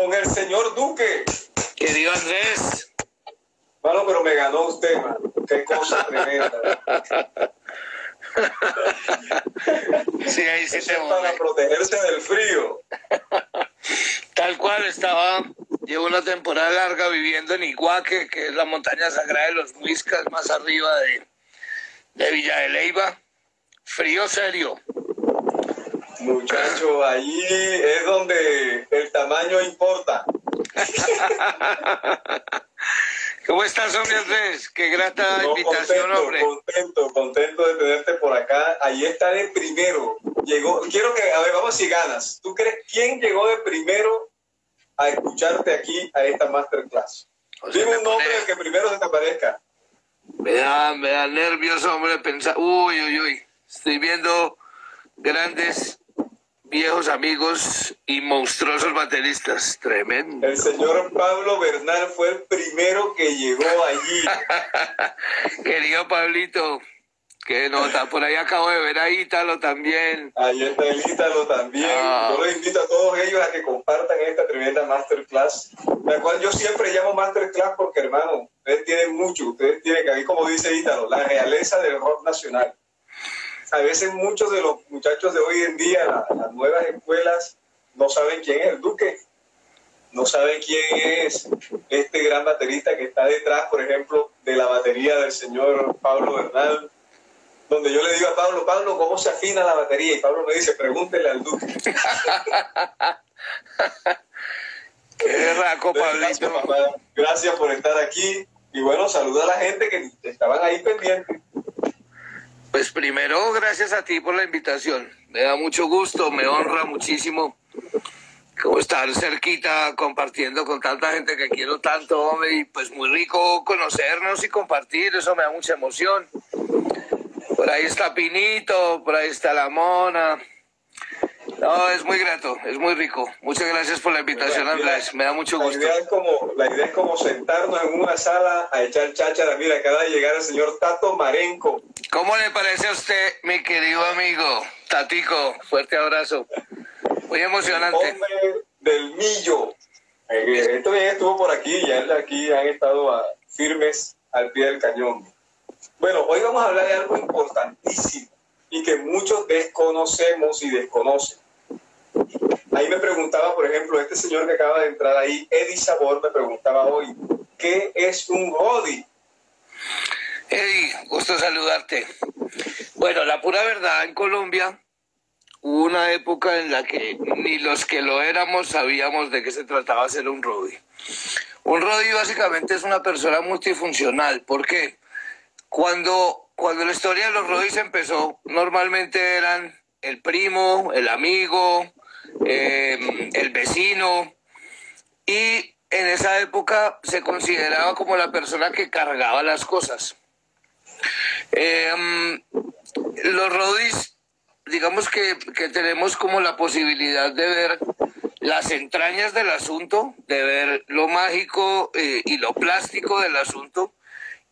con el señor Duque. Querido Andrés. Bueno, pero me ganó usted, mano. Qué cosa tremenda. sí, ahí sí Eso es para protegerse del frío. Tal cual estaba, llevo una temporada larga viviendo en Iguaque, que es la montaña sagrada de los Muiscas, más arriba de, de Villa de Leiva. Frío serio. Muchacho, ahí es donde el tamaño importa. ¿Cómo estás, hombre Andrés? Qué grata invitación, contento, hombre. Contento, contento de tenerte por acá. Ahí está de primero. Llegó, quiero que, a ver, vamos si ganas. ¿Tú crees quién llegó de primero a escucharte aquí a esta masterclass? Dime un nombre del que primero se te aparezca. Me da, me da nervios, hombre, pensar. Uy, uy, uy. Estoy viendo grandes viejos amigos y monstruosos bateristas. Tremendo. El señor Pablo Bernal fue el primero que llegó allí. Querido Pablito, que nota, por ahí acabo de ver a Ítalo también. Ahí está el Ítalo también. Ah. Yo los invito a todos ellos a que compartan esta tremenda masterclass, la cual yo siempre llamo masterclass porque, hermano, ustedes tienen mucho, ustedes tienen que, ahí como dice Ítalo, la realeza del rock nacional a veces muchos de los muchachos de hoy en día, la, las nuevas escuelas, no saben quién es el Duque, no saben quién es este gran baterista que está detrás, por ejemplo, de la batería del señor Pablo Bernal, donde yo le digo a Pablo, Pablo, ¿cómo se afina la batería? Y Pablo me dice, pregúntele al Duque. Qué raco, Pablito. Gracias por estar aquí. Y bueno, saluda a la gente que estaban ahí pendientes. Pues primero, gracias a ti por la invitación. Me da mucho gusto, me honra muchísimo como estar cerquita compartiendo con tanta gente que quiero tanto, y pues muy rico conocernos y compartir, eso me da mucha emoción. Por ahí está Pinito, por ahí está la Mona. No, es muy grato, es muy rico. Muchas gracias por la invitación, Andrés. Me da mucho La gusto. idea, es como, la idea es como sentarnos en una sala a echar cháchara. Mira, acaba de llegar el señor Tato Marenco. ¿Cómo le parece a usted, mi querido amigo Tatico? Fuerte abrazo. Muy emocionante. Hombre del Millo. Eh, Esto bien estuvo por aquí, ya aquí han estado ah, firmes al pie del cañón. Bueno, hoy vamos a hablar de algo importantísimo y que muchos desconocemos y desconocen. Ahí me preguntaba, por ejemplo, este señor que acaba de entrar ahí, Eddie Sabor, me preguntaba hoy, ¿qué es un Rodi? Eddie, gusto saludarte. Bueno, la pura verdad, en Colombia hubo una época en la que ni los que lo éramos sabíamos de qué se trataba ser un Rodi. Un Rodi básicamente es una persona multifuncional. ¿Por qué? Cuando, cuando la historia de los Rodis empezó, normalmente eran el primo, el amigo, eh, el vecino, y en esa época se consideraba como la persona que cargaba las cosas. Eh, los rodis, digamos que, que, tenemos como la posibilidad de ver las entrañas del asunto, de ver lo mágico eh, y lo plástico del asunto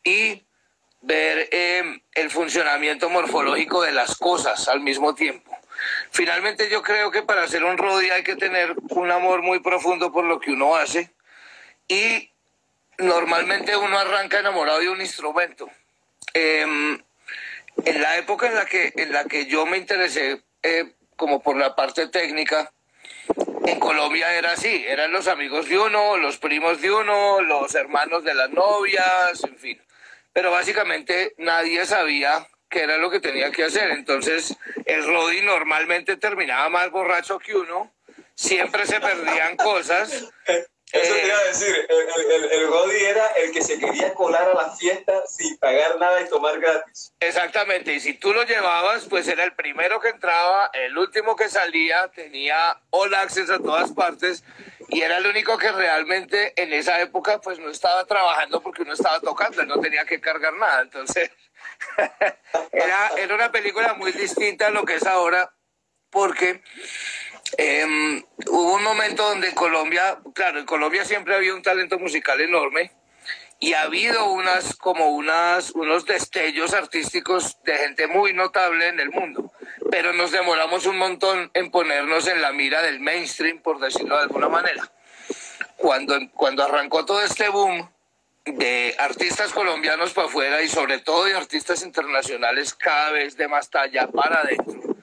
y ver el funcionamiento morfológico de las cosas al mismo tiempo. Finalmente yo creo que para ser un rodi hay que tener un amor muy profundo por lo que uno hace y normalmente uno arranca enamorado de un instrumento. Eh, en la época en la que, en la que yo me interesé eh, como por la parte técnica, en Colombia era así, eran los amigos de uno, los primos de uno, los hermanos de las novias, en fin. Pero básicamente nadie sabía qué era lo que tenía que hacer. Entonces el Rodi normalmente terminaba más borracho que uno, siempre se perdían cosas. Eso te iba a decir, el, el, el, Rodi era el que se quería colar a la fiesta sin pagar nada y tomar gratis. Exactamente, y si tú lo llevabas, pues era el primero que entraba, el último que salía, tenía all access a todas partes y era el único que realmente en esa época pues no estaba trabajando porque uno estaba tocando, no tenía que cargar nada. Entonces, era, era una película muy distinta a lo que es ahora porque... Eh, hubo un momento donde en Colombia, claro, en Colombia siempre había un talento musical enorme y ha habido unas como unas unos destellos artísticos de gente muy notable en el mundo, pero nos demoramos un montón en ponernos en la mira del mainstream, por decirlo de alguna manera. cuando, cuando arrancó todo este boom de artistas colombianos para afuera y sobre todo de artistas internacionales cada vez de más talla para adentro,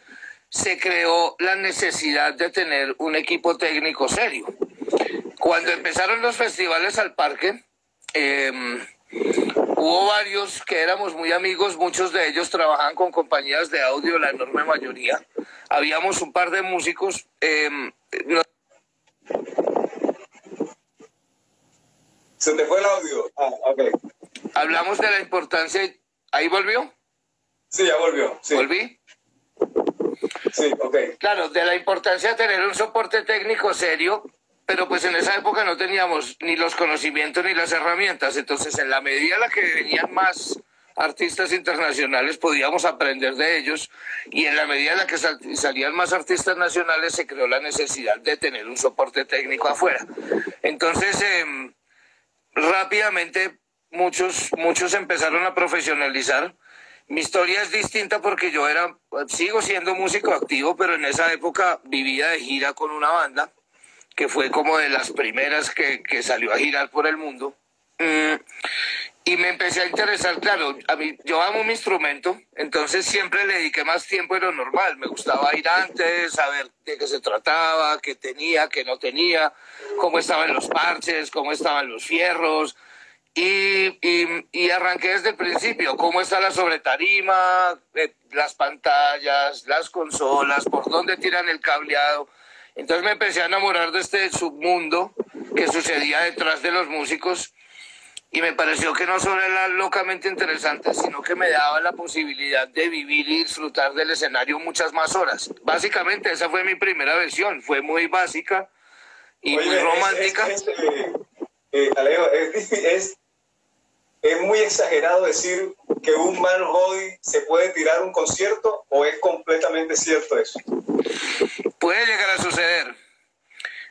se creó la necesidad de tener un equipo técnico serio. Cuando empezaron los festivales al parque, em, hubo varios que éramos muy amigos, muchos de ellos trabajaban con compañías de audio, la enorme mayoría. Habíamos un par de músicos. Em, Se te fue el audio. Ah, ok. Hablamos de la importancia. ¿Ahí volvió? Sí, ya volvió. Sí. ¿Volví? Sí, ok. Claro, de la importancia de tener un soporte técnico serio, pero pues en esa época no teníamos ni los conocimientos ni las herramientas. Entonces, en la medida en la que venían más artistas internacionales, podíamos aprender de ellos y en la medida en la que salían más artistas nacionales se creó la necesidad de tener un soporte técnico afuera. Entonces, em, rápidamente muchos, muchos empezaron a profesionalizar. Mi historia es distinta porque yo era, sigo siendo músico activo, pero en esa época vivía de gira con una banda, que fue como de las primeras que, que salió a girar por el mundo. Mm, y me empecé a interesar, claro, a mí, yo amo mi instrumento, entonces siempre le dediqué más tiempo de lo normal. Me gustaba ir antes, saber de qué se trataba, qué tenía, qué no tenía, cómo estaban los parches, cómo estaban los fierros. Y, arranqué desde el principio, cómo está la sobretarima, eh, las pantallas, las consolas, por dónde tiran el cableado. Entonces me empecé a enamorar de este submundo que sucedía detrás de los músicos y me pareció que no solo era locamente interesante, sino que me daba la posibilidad de vivir y disfrutar del escenario muchas más horas. Básicamente esa fue mi primera versión, fue muy básica y muy romántica. Es, eh, Alejo, es, es, muy exagerado decir que un man hoy se puede tirar un concierto o es completamente cierto eso. Puede llegar a suceder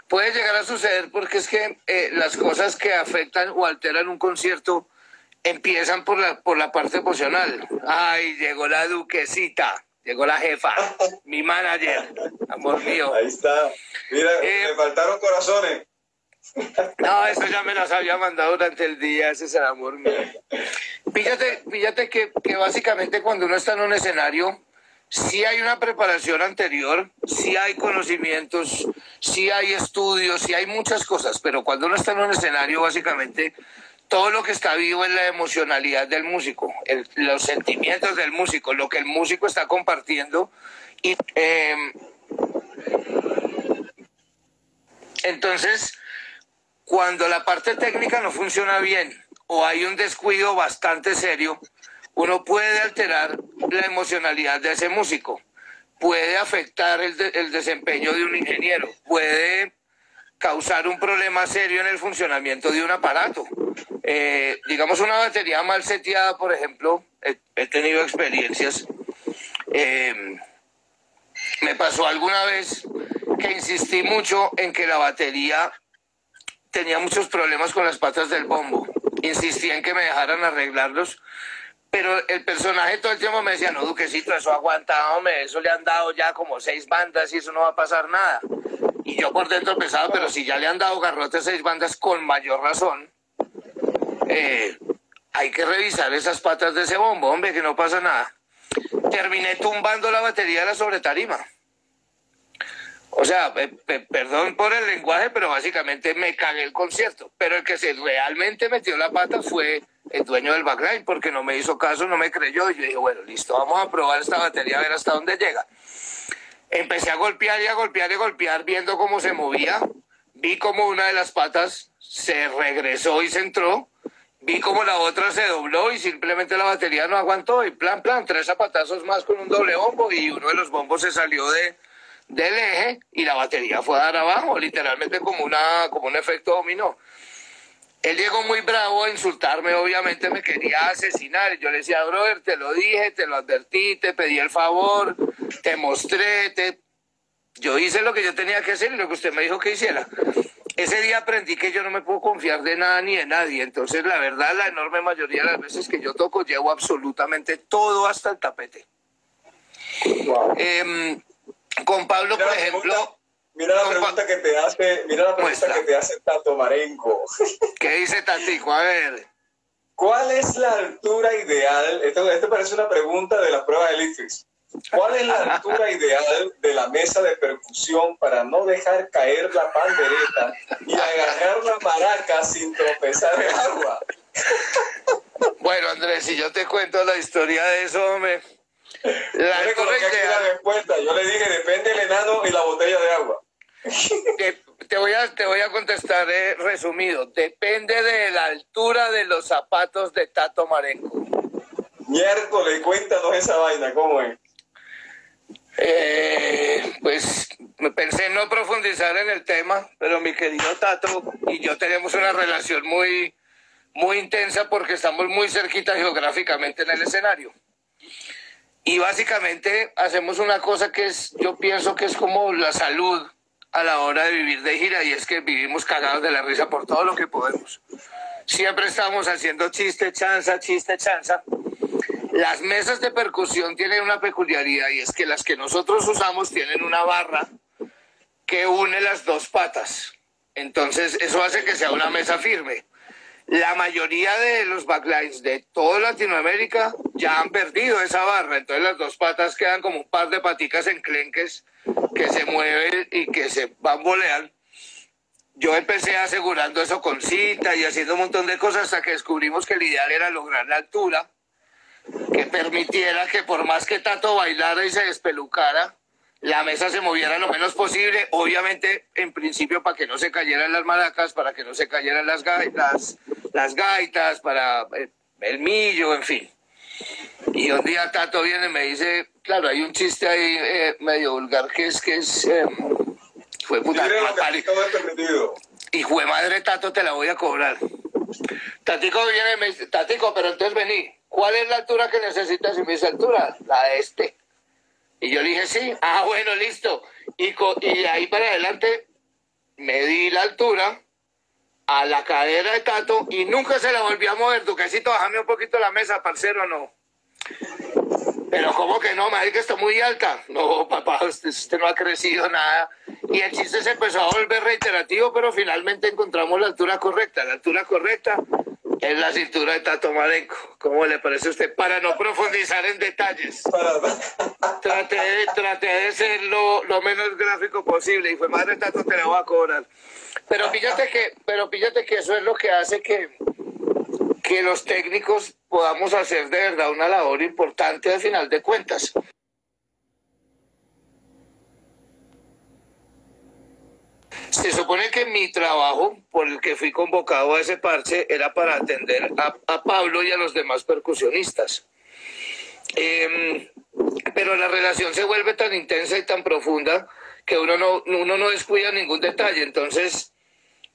Puede llegar a suceder porque es que eh, las cosas que afectan o alteran un concierto empiezan por la, por la parte emocional. Ay, llegó la duquesita, llegó la jefa, mi manager, amor mío. Ahí está. Mira, eh, me faltaron corazones. No, eso ya me las había mandado durante el día, ese es el amor mío. Fíjate, fíjate que, que básicamente cuando uno está en un escenario, si hay una preparación anterior, si hay conocimientos, si hay estudios, si hay muchas cosas, pero cuando uno está en un escenario, básicamente todo lo que está vivo es la emocionalidad del músico, los sentimientos del músico, lo que el músico está compartiendo. Y, em, entonces, cuando la parte técnica no funciona bien o hay un descuido bastante serio, uno puede alterar la emocionalidad de ese músico, puede afectar el, desempeño de un ingeniero, puede causar un problema serio en el funcionamiento de un aparato. Eh, digamos una batería mal seteada, por ejemplo, he, tenido experiencias. Eh, me pasó alguna vez que insistí mucho en que la batería tenía muchos problemas con las patas del bombo. Insistí en que me dejaran arreglarlos pero el personaje todo el tiempo me decía, no, Duquecito, eso aguanta, hombre, eso le han dado ya como seis bandas y eso no va a pasar nada. Y yo por dentro pensaba, pero si ya le han dado garrote seis bandas con mayor razón, eh, hay que revisar esas patas de ese bombo, hombre, que no pasa nada. Terminé tumbando la batería de la sobretarima. O sea, perdón por el lenguaje, pero básicamente me cagué el concierto. Pero el que se realmente metió la pata fue el dueño del backline porque no me hizo caso, no me creyó. Y yo dije, bueno, listo, vamos a probar esta batería a ver hasta dónde llega. Empecé a golpear y a golpear y a golpear viendo cómo se movía. Vi como una de las patas se regresó y se entró. Vi como la otra se dobló y simplemente la batería no aguantó. Y plan, plan, tres zapatazos más con un doble bombo y uno de los bombos se salió de, del eje y la batería fue a dar abajo, literalmente como, una, como un efecto dominó. Él llegó muy bravo a insultarme, obviamente me quería asesinar. Yo le decía, brother, te lo dije, te lo advertí, te pedí el favor, te mostré, te... yo hice lo que yo tenía que hacer y lo que usted me dijo que hiciera. Ese día aprendí que yo no me puedo confiar de nada ni de nadie. Entonces, la verdad, la enorme mayoría de las veces que yo toco, llevo absolutamente todo hasta el tapete. Em, con Pablo, por ejemplo, Mira la pregunta que te hace, mira la pregunta que te hace Tato Marenco. ¿Qué dice Tatico? A ver. ¿Cuál es la altura ideal? Esto, esto parece una pregunta de la prueba de Litfix. ¿Cuál es la altura ideal de la mesa de percusión para no dejar caer la pandereta y agarrar la maraca sin tropezar en agua? Bueno, Andrés, si yo te cuento la historia de eso, hombre. La altura ideal... Yo le dije, depende el enano y la botella de agua. Te, voy, a, te voy a contestar eh, resumido. Depende de la altura de los zapatos de Tato Marenco. Miércoles, cuéntanos esa vaina, ¿cómo es? Eh, pues me pensé en no profundizar en el tema, pero mi querido Tato y yo tenemos una relación muy, muy intensa porque estamos muy cerquita geográficamente en el escenario. Y básicamente hacemos una cosa que es, yo pienso que es como la salud a la hora de vivir de gira y es que vivimos cagados de la risa por todo lo que podemos. Siempre estamos haciendo chiste, chanza, chiste, chanza. Las mesas de percusión tienen una peculiaridad y es que las que nosotros usamos tienen una barra que une las dos patas. Entonces eso hace que sea una mesa firme. La mayoría de los backlines de toda Latinoamérica ya han perdido esa barra, entonces las dos patas quedan como un par de paticas enclenques que se mueven y que se bambolean. Yo empecé asegurando eso con cita y haciendo un montón de cosas hasta que descubrimos que el ideal era lograr la altura que permitiera que por más que Tato bailara y se despelucara, la mesa se moviera lo menos posible, obviamente en principio para que no se cayeran las maracas, para que no se cayeran las gaitas, las gaitas, para el, millo, en fin. Y un día Tato viene y me dice, claro, hay un chiste ahí eh, medio vulgar que es que es... Eh, fue puta. Y fue madre Tato, te la voy a cobrar. Tatico viene y me dice, Tatico, pero entonces vení, ¿cuál es la altura que necesitas? Y me dice, altura, la de este. Y yo le dije, sí, ah, bueno, listo. Y, y ahí para adelante me di la altura a la cadera de Tato y nunca se la volví a mover. Duquecito, bájame un poquito la mesa, parcero, no. Pero ¿cómo que no? Me que está muy alta. No, papá, usted, usted, no ha crecido nada. Y el chiste se empezó a volver reiterativo, pero finalmente encontramos la altura correcta. La altura correcta es la cintura de Tato Marenco. ¿Cómo le parece a usted? Para no profundizar en detalles. Traté de, ser lo, menos gráfico posible y fue madre Tato te la voy a cobrar. Pero píllate que, pero que eso es lo que hace que, que los técnicos podamos hacer de verdad una labor importante al final de cuentas. Se supone que mi trabajo, por el que fui convocado a ese parche, era para atender a, Pablo y a los demás percusionistas. Em, pero la relación se vuelve tan intensa y tan profunda que uno no, uno no descuida ningún detalle. Entonces,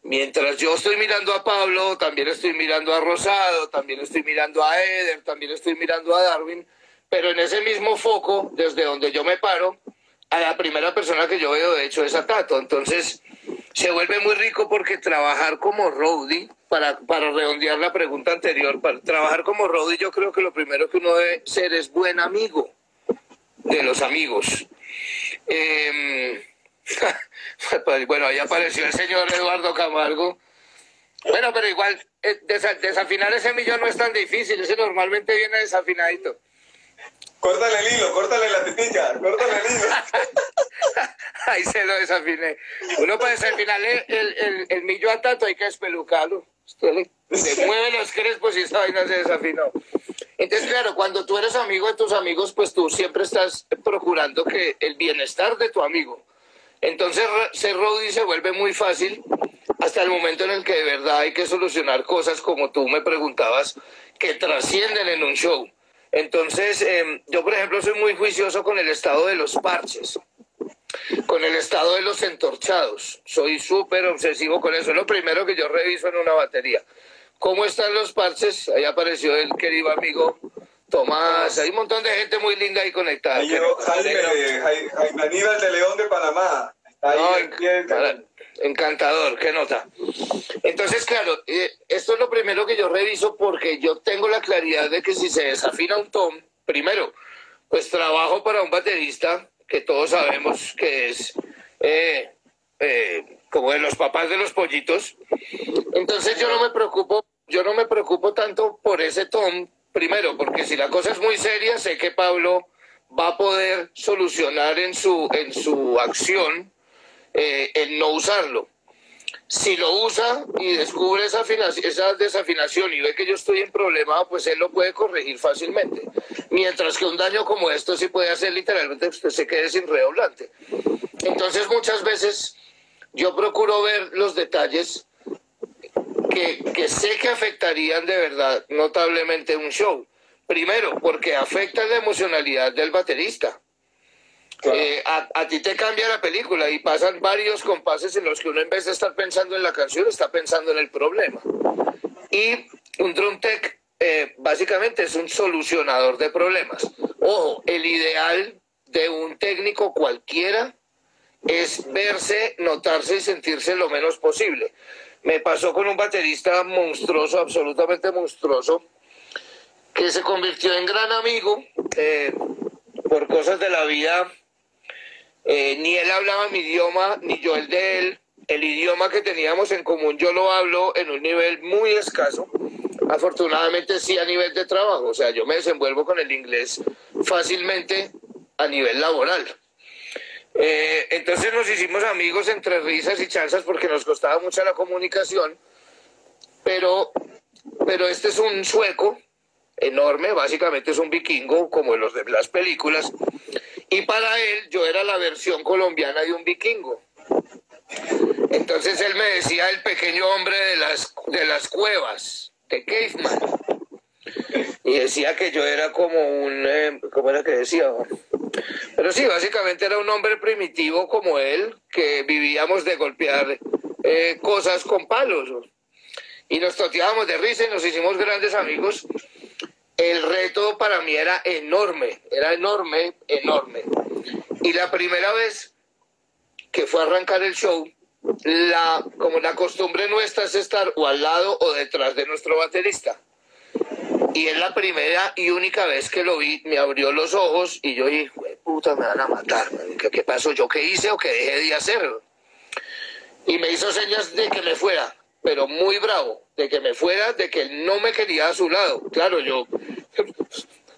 mientras yo estoy mirando a Pablo, también estoy mirando a Rosado, también estoy mirando a Eder, también estoy mirando a Darwin, pero en ese mismo foco, desde donde yo me paro, a la primera persona que yo veo, de hecho, es a Tato. Entonces, se vuelve muy rico porque trabajar como roadie, para, para redondear la pregunta anterior, para trabajar como roadie yo creo que lo primero que uno debe ser es buen amigo de los amigos. Em, bueno, ahí apareció el señor Eduardo Camargo. Bueno, pero igual, eh, desafinar ese millón no es tan difícil, ese normalmente viene desafinadito. Córtale el hilo, córtale la tetilla, córtale el hilo. Ahí se lo desafiné. Uno para desafinar el, el, el, millo a tato hay que espelucarlo. Se mueve los crespos y esa vaina se desafinó. Entonces, claro, cuando tú eres amigo de tus amigos, pues tú siempre estás procurando que el bienestar de tu amigo. Entonces, ser Rodi se vuelve muy fácil hasta el momento en el que de verdad hay que solucionar cosas como tú me preguntabas que trascienden en un show. Entonces, em, yo por ejemplo soy muy juicioso con el estado de los parches, con el estado de los entorchados. Soy súper obsesivo con eso. Es lo primero que yo reviso en una batería. ¿Cómo están los parches? Ahí apareció el querido amigo Tomás. Hay un montón de gente muy linda ahí conectada. Jaime, Jaime Aníbal de León de Panamá. Ahí Encantador, qué nota. Entonces, claro, eh, esto es lo primero que yo reviso porque yo tengo la claridad de que si se desafina un tom, primero, pues trabajo para un baterista que todos sabemos que es eh, eh, como de los papás de los pollitos. Entonces yo no me preocupo, yo no me preocupo tanto por ese tom, primero, porque si la cosa es muy seria, sé que Pablo va a poder solucionar en su, en su acción eh, el no usarlo. Si lo usa y descubre esa, esa desafinación y ve que yo estoy en problema, pues él lo puede corregir fácilmente. Mientras que un daño como esto sí puede hacer literalmente que usted se quede sin redoblante. Entonces muchas veces yo procuro ver los detalles que, que sé que afectarían de verdad notablemente un show. Primero, porque afecta la emocionalidad del baterista. Eh, a, ti te cambia la película y pasan varios compases en los que uno en vez de estar pensando en la canción está pensando en el problema. Y un drum tech eh, básicamente es un solucionador de problemas. Ojo, el ideal de un técnico cualquiera es verse, notarse y sentirse lo menos posible. Me pasó con un baterista monstruoso, absolutamente monstruoso, que se convirtió en gran amigo eh, por cosas de la vida. Eh, ni él hablaba mi idioma, ni yo el de él. El idioma que teníamos en común yo lo hablo en un nivel muy escaso. Afortunadamente sí a nivel de trabajo. O sea, yo me desenvuelvo con el inglés fácilmente a nivel laboral. Eh, entonces nos hicimos amigos entre risas y chanzas porque nos costaba mucha la comunicación, pero, pero este es un sueco enorme, básicamente es un vikingo como los de las películas, y para él yo era la versión colombiana de un vikingo. Entonces él me decía el pequeño hombre de las, de las cuevas, de Caveman. Y decía que yo era como un, eh, ¿cómo era que decía? Pero sí, básicamente era un hombre primitivo como él, que vivíamos de golpear eh, cosas con palos. Y nos toteábamos de risa y nos hicimos grandes amigos. El reto para mí era enorme, era enorme, enorme. Y la primera vez que fue a arrancar el show, la, como la costumbre nuestra es estar o al lado o detrás de nuestro baterista. Y es la primera y única vez que lo vi, me abrió los ojos y yo dije, puta, me van a matar. ¿Qué, pasó? ¿Yo qué hice o qué dejé de hacer? Y me hizo señas de que me fuera, pero muy bravo, de que me fuera, de que él no me quería a su lado. Claro, yo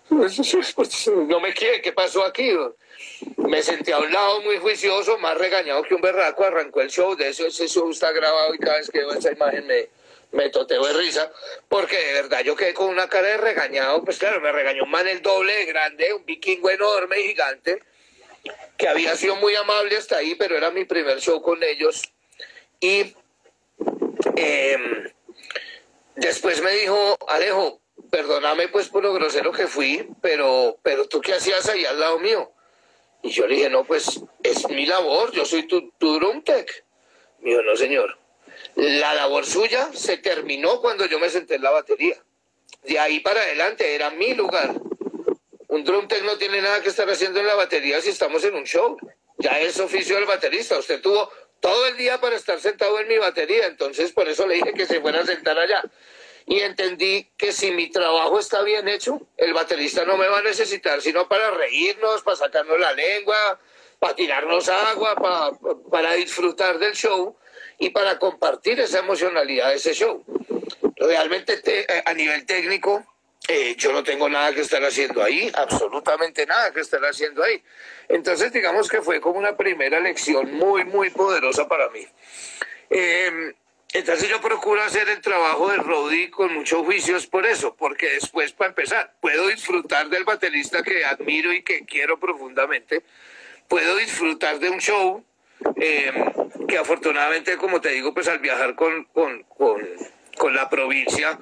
no me quiere, ¿qué pasó aquí? Me sentí a un lado muy juicioso, más regañado que un berraco, arrancó el show, de eso ese show está grabado y cada vez que veo esa imagen me, me toteo de risa, porque de verdad yo quedé con una cara de regañado, pues claro, me regañó un man el doble de grande, un vikingo enorme, gigante, que había sido muy amable hasta ahí, pero era mi primer show con ellos. Y em, después me dijo, Alejo, perdóname pues por lo grosero que fui, pero, pero tú qué hacías ahí al lado mío. Y yo le dije, no, pues es mi labor, yo soy tu, tu drum tech. Me dijo, no señor, la labor suya se terminó cuando yo me senté en la batería. De ahí para adelante era mi lugar. Un drum tech no tiene nada que estar haciendo en la batería si estamos en un show. Ya es oficio del baterista. Usted tuvo todo el día para estar sentado en mi batería, entonces por eso le dije que se fuera a sentar allá. Y entendí que si mi trabajo está bien hecho, el baterista no me va a necesitar sino para reírnos, para sacarnos la lengua, para tirarnos agua, para, disfrutar del show y para compartir esa emocionalidad de ese show. Realmente eh, a nivel técnico, eh, yo no tengo nada que estar haciendo ahí, absolutamente nada que estar haciendo ahí. Entonces, digamos que fue como una primera lección muy, muy poderosa para mí. Em, entonces yo procuro hacer el trabajo de Rodi con muchos juicios por eso, porque después, para empezar, puedo disfrutar del baterista que admiro y que quiero profundamente, puedo disfrutar de un show eh, que afortunadamente, como te digo, pues al viajar con, con, con, la provincia,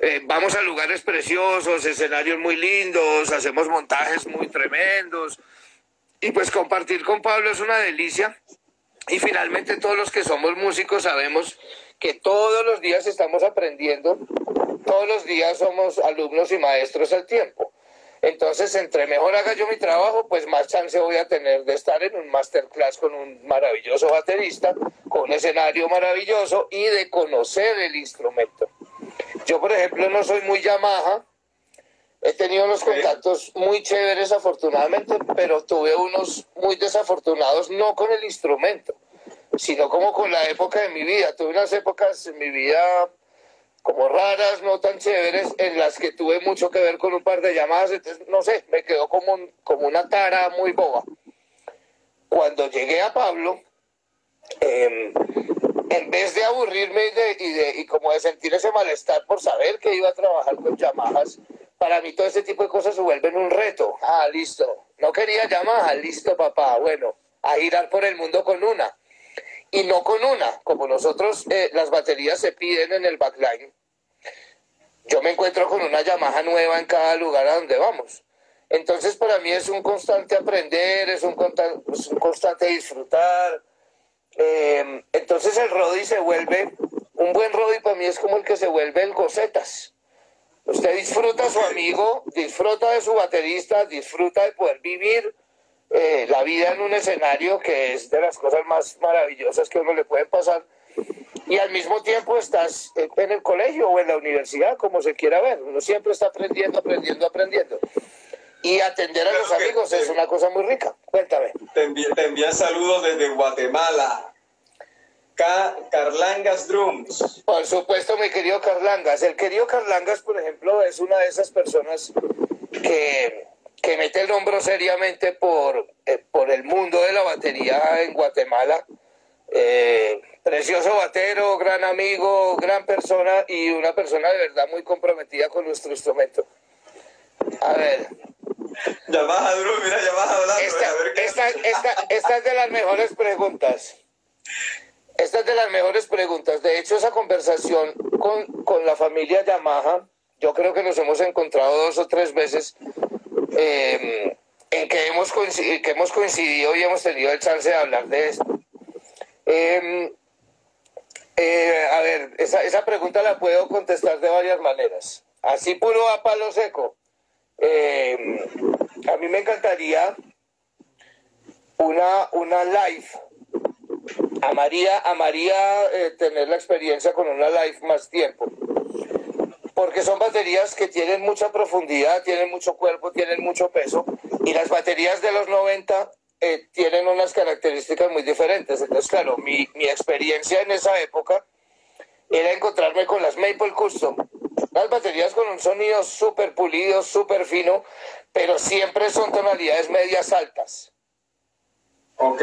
eh, vamos a lugares preciosos, escenarios muy lindos, hacemos montajes muy tremendos. Y pues compartir con Pablo es una delicia. Y finalmente todos los que somos músicos sabemos que todos los días estamos aprendiendo, todos los días somos alumnos y maestros al tiempo. Entonces, entre mejor haga yo mi trabajo, pues más chance voy a tener de estar en un masterclass con un maravilloso baterista, con un escenario maravilloso y de conocer el instrumento. Yo, por ejemplo, no soy muy Yamaha, he tenido unos contactos muy chéveres afortunadamente, pero tuve unos muy desafortunados, no con el instrumento, sino como con la época de mi vida. Tuve unas épocas en mi vida como raras, no tan chéveres, en las que tuve mucho que ver con un par de llamadas, entonces, no sé, me quedó como, como una tara muy boba. Cuando llegué a Pablo, em, en vez de aburrirme y, de, y, como de sentir ese malestar por saber que iba a trabajar con Yamahas, para mí todo ese tipo de cosas se vuelven un reto. Ah, listo. No quería Yamaha, listo papá. Bueno, a girar por el mundo con una. Y no con una, como nosotros eh, las baterías se piden en el backline. Yo me encuentro con una Yamaha nueva en cada lugar a donde vamos. Entonces para mí es un constante aprender, es un, es un constante disfrutar. Eh, entonces el Rodi se vuelve, un buen Rodi para mí es como el que se vuelve el Gocetas. Usted disfruta a su amigo, disfruta de su baterista, disfruta de poder vivir eh, la vida en un escenario que es de las cosas más maravillosas que uno le puede pasar. Y al mismo tiempo estás en el colegio o en la universidad, como se quiera ver. Uno siempre está aprendiendo, aprendiendo, aprendiendo. Y atender a los amigos es una cosa muy rica. Cuéntame. Te envían saludos desde Guatemala. Carlangas Drums. Por supuesto, mi querido Carlangas. El querido Carlangas, por ejemplo, es una de esas personas que, que mete el hombro seriamente por, eh, por el mundo de la batería en Guatemala. Eh, precioso batero, gran amigo, gran persona y una persona de verdad muy comprometida con nuestro instrumento. A ver. Yamaha Drum, mira, Yamaha hablando. Esta, esta, esta es de las mejores preguntas. Esta es de las mejores preguntas. De hecho, esa conversación con, con la familia Yamaha, yo creo que nos hemos encontrado dos o tres veces em, en que hemos, coincidido, que hemos coincidido y hemos tenido el chance de hablar de esto. Em, eh, a ver, esa, esa, pregunta la puedo contestar de varias maneras. Así puro a palo seco. Em, a mí me encantaría una, una live amaría, amaría eh, tener la experiencia con una live más tiempo. Porque son baterías que tienen mucha profundidad, tienen mucho cuerpo, tienen mucho peso. Y las baterías de los 90 eh, tienen unas características muy diferentes. Entonces, claro, mi, mi experiencia en esa época era encontrarme con las Maple Custom. Las baterías con un sonido súper pulido, súper fino, pero siempre son tonalidades medias altas. Ok.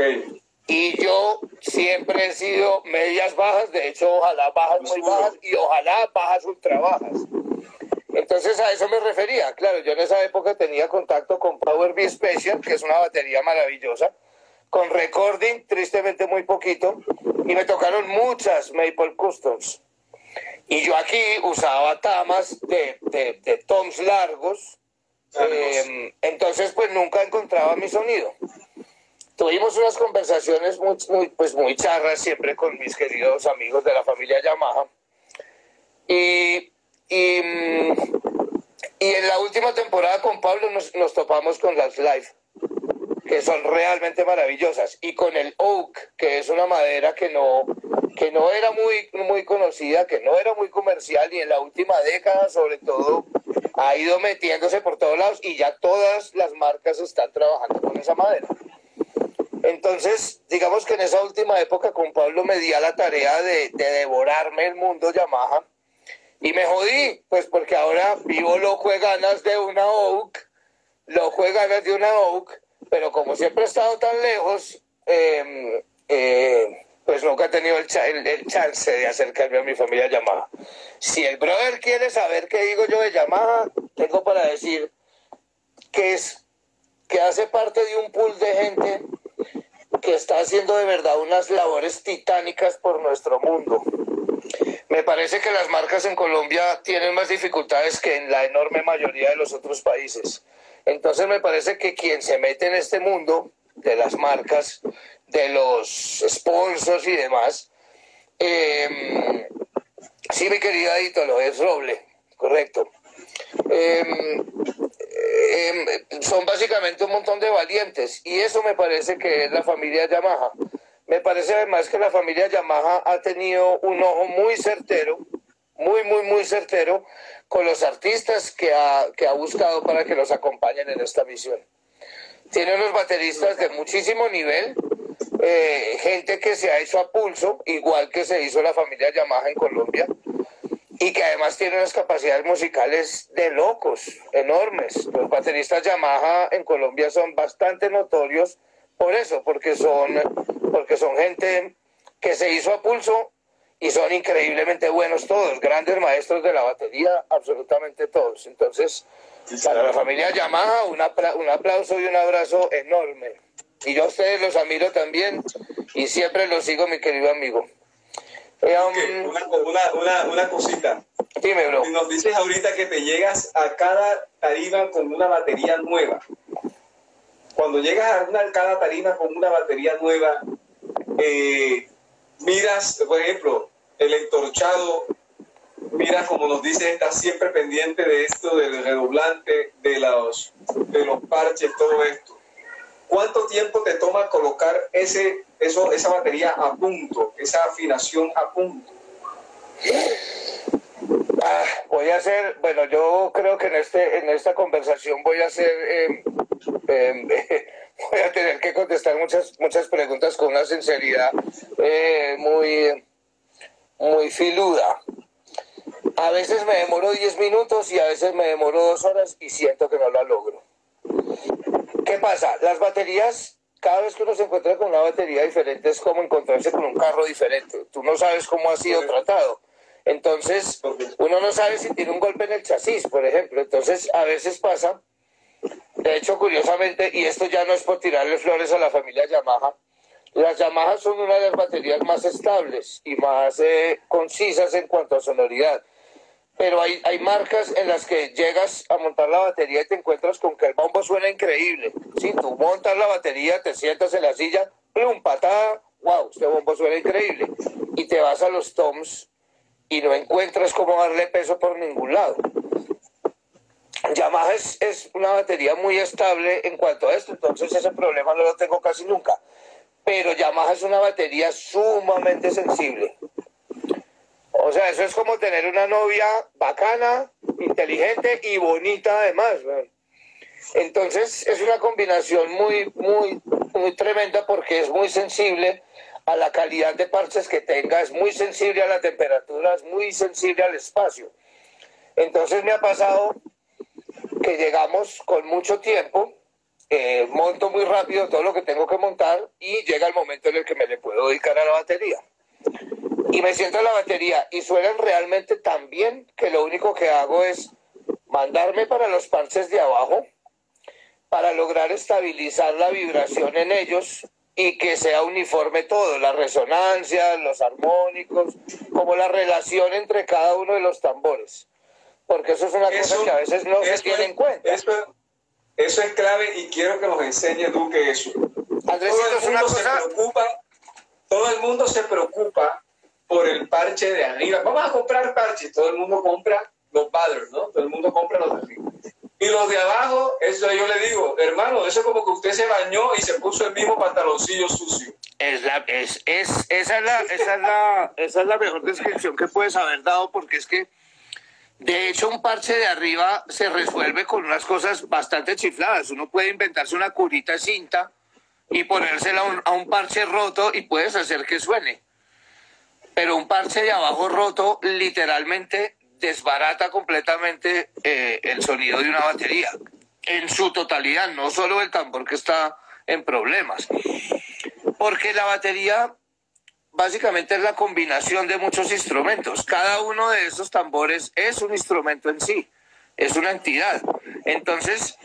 Y yo siempre he sido medias bajas, de hecho, ojalá bajas muy bajas y ojalá bajas ultra bajas. Entonces a eso me refería. Claro, yo en esa época tenía contacto con Power B Special, que es una batería maravillosa, con Recording, tristemente muy poquito, y me tocaron muchas Maple Customs. Y yo aquí usaba tamas de, de, toms largos, eh, entonces pues nunca encontraba mi sonido tuvimos unas conversaciones muy, muy, pues muy charras siempre con mis queridos amigos de la familia Yamaha. Y, y, en la última temporada con Pablo nos, nos, topamos con las live, que son realmente maravillosas, y con el oak, que es una madera que no, que no era muy, muy conocida, que no era muy comercial, y en la última década sobre todo ha ido metiéndose por todos lados, y ya todas las marcas están trabajando con esa madera. Entonces, digamos que en esa última época con Pablo me di a la tarea de, devorarme el mundo Yamaha y me jodí, pues porque ahora vivo loco de ganas de una Oak, loco de ganas de una Oak, pero como siempre he estado tan lejos, em, eh, pues nunca he tenido el, el, chance de acercarme a mi familia Yamaha. Si el brother quiere saber qué digo yo de Yamaha, tengo para decir que es que hace parte de un pool de gente que está haciendo de verdad unas labores titánicas por nuestro mundo. Me parece que las marcas en Colombia tienen más dificultades que en la enorme mayoría de los otros países. Entonces me parece que quien se mete en este mundo de las marcas, de los sponsors y demás, eh, sí, mi querida Ítalo, es Roble, correcto. Eh, Em, son básicamente un montón de valientes y eso me parece que es la familia Yamaha. Me parece además que la familia Yamaha ha tenido un ojo muy certero, muy, muy, muy certero con los artistas que ha, que ha buscado para que los acompañen en esta misión. Tiene unos bateristas de muchísimo nivel. eh, gente que se ha hecho a pulso, igual que se hizo la familia Yamaha en Colombia, y que además tiene unas capacidades musicales de locos, enormes. Los bateristas Yamaha en Colombia son bastante notorios por eso, porque son, porque son gente que se hizo a pulso y son increíblemente buenos todos, grandes maestros de la batería, absolutamente todos. Entonces, para la familia Yamaha, un, un aplauso y un abrazo enorme. Y yo a ustedes los admiro también y siempre los sigo, mi querido amigo. Eh, um, una, cosita. Dime, bro. Nos dices ahorita que te llegas a cada tarima con una batería nueva. Cuando llegas a una, cada tarima con una batería nueva, eh, miras, por ejemplo, el entorchado, miras como nos dice, estás siempre pendiente de esto, del redoblante, de los, de los parches, todo esto. ¿Cuánto tiempo te toma colocar ese, eso, esa batería a punto, esa afinación a punto? Ah, voy a hacer, bueno, yo creo que en este, en esta conversación voy a hacer, em, em, voy a tener que contestar muchas, muchas preguntas con una sinceridad eh, muy, muy filuda. A veces me demoro 10 minutos y a veces me demoro dos horas y siento que no la logro. ¿Qué pasa? Las baterías, cada vez que uno se encuentra con una batería diferente es como encontrarse con un carro diferente. Tú no sabes cómo ha sido tratado. Entonces, uno no sabe si tiene un golpe en el chasis, por ejemplo. Entonces, a veces pasa, de hecho, curiosamente, y esto ya no es por tirarle flores a la familia Yamaha, las Yamaha son una de las baterías más estables y más eh, concisas en cuanto a sonoridad pero hay, hay marcas en las que llegas a montar la batería y te encuentras con que el bombo suena increíble. Si tú montas la batería, te sientas en la silla, plum, patada, wow, este bombo suena increíble. Y te vas a los toms y no encuentras cómo darle peso por ningún lado. Yamaha es, es una batería muy estable en cuanto a esto, entonces ese problema no lo tengo casi nunca. Pero Yamaha es una batería sumamente sensible. O sea, eso es como tener una novia bacana, inteligente y bonita además. Entonces es una combinación muy, muy, muy tremenda porque es muy sensible a la calidad de parches que tenga, es muy sensible a la temperatura, es muy sensible al espacio. Entonces me ha pasado que llegamos con mucho tiempo, eh, monto muy rápido todo lo que tengo que montar y llega el momento en el que me le puedo dedicar a la batería y me siento en la batería y suenan realmente tan bien que lo único que hago es mandarme para los parches de abajo para lograr estabilizar la vibración en ellos y que sea uniforme todo, la resonancia, los armónicos, como la relación entre cada uno de los tambores. Porque eso es una cosa que a veces no se tiene en cuenta. Eso, eso, es clave y quiero que nos enseñe tú que eso. Andrés, todo el mundo se preocupa, todo el mundo se preocupa por el parche de arriba. Vamos a comprar parches, todo el mundo compra los padres, ¿no? Todo el mundo compra los de arriba. Y los de abajo, eso yo le digo, hermano, eso es como que usted se bañó y se puso el mismo pantaloncillo sucio. Es la, es, es, esa, es la, esa, es la, esa es la mejor descripción que puedes haber dado porque es que de hecho, un parche de arriba se resuelve con unas cosas bastante chifladas. Uno puede inventarse una curita cinta y ponérsela a un, a un parche roto y puedes hacer que suene pero un parche de abajo roto literalmente desbarata completamente eh, el sonido de una batería en su totalidad, no solo el tambor que está en problemas. Porque la batería básicamente es la combinación de muchos instrumentos. Cada uno de esos tambores es un instrumento en sí, es una entidad. Entonces,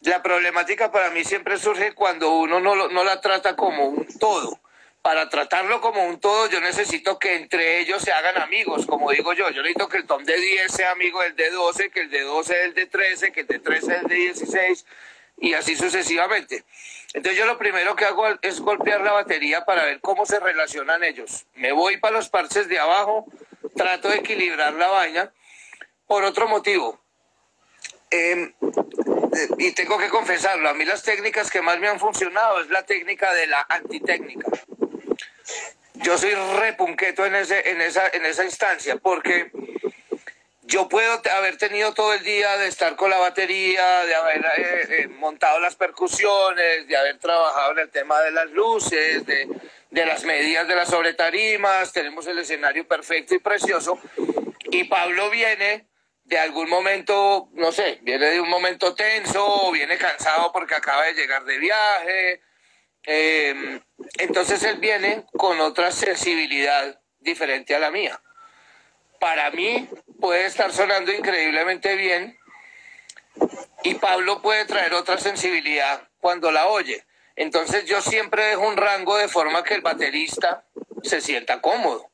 la problemática para mí siempre surge cuando uno no, no la trata como un todo para tratarlo como un todo, yo necesito que entre ellos se hagan amigos, como digo yo. Yo necesito que el tom de 10 sea amigo del de 12, que el de 12 es el de 13, que el de 13 es el de 16 y así sucesivamente. Entonces yo lo primero que hago es golpear la batería para ver cómo se relacionan ellos. Me voy para los parches de abajo, trato de equilibrar la vaina. Por otro motivo, em, y tengo que confesarlo, a mí las técnicas que más me han funcionado es la técnica de la antitécnica yo soy repunqueto en, ese, en, esa, en esa instancia porque yo puedo haber tenido todo el día de estar con la batería, de haber eh, eh, montado las percusiones, de haber trabajado en el tema de las luces, de, de las medidas de las sobretarimas, tenemos el escenario perfecto y precioso. Y Pablo viene de algún momento, no sé, viene de un momento tenso, o viene cansado porque acaba de llegar de viaje. Eh, entonces él viene con otra sensibilidad diferente a la mía para mí puede estar sonando increíblemente bien y Pablo puede traer otra sensibilidad cuando la oye. Entonces yo siempre dejo un rango de forma que el baterista se sienta cómodo.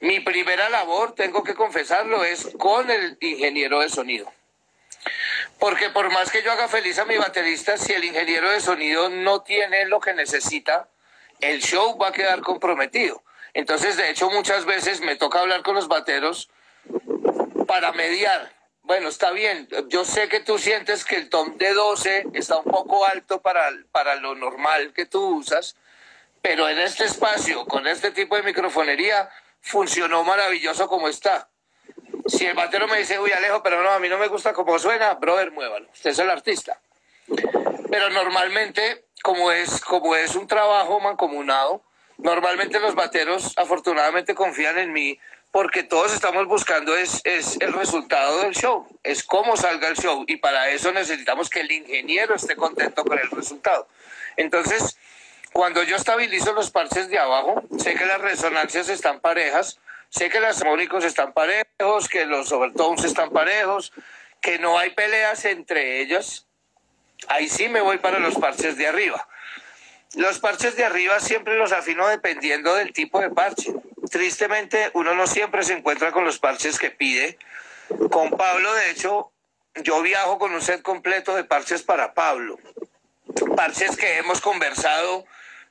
Mi primera labor, tengo que confesarlo, es con el ingeniero de sonido. Porque por más que yo haga feliz a mi baterista, si el ingeniero de sonido no tiene lo que necesita, el show va a quedar comprometido. Entonces, de hecho, muchas veces me toca hablar con los bateros para mediar. Bueno, está bien, yo sé que tú sientes que el tom de 12 está un poco alto para, para lo normal que tú usas, pero en este espacio, con este tipo de microfonería, funcionó maravilloso como está. Si el batero me dice, uy, Alejo, pero no, a mí no me gusta cómo suena, brother, muévalo. Usted es el artista. Pero normalmente, como es, como es un trabajo mancomunado, Normalmente los bateros afortunadamente confían en mí porque todos estamos buscando es, es el resultado del show, es cómo salga el show y para eso necesitamos que el ingeniero esté contento con el resultado. Entonces, cuando yo estabilizo los parches de abajo, sé que las resonancias están parejas, sé que los armónicos están parejos, que los overtones están parejos, que no hay peleas entre ellos, ahí sí me voy para los parches de arriba. Los parches de arriba siempre los afino dependiendo del tipo de parche. Tristemente, uno no siempre se encuentra con los parches que pide. Con Pablo, de hecho, yo viajo con un set completo de parches para Pablo. Parches que hemos conversado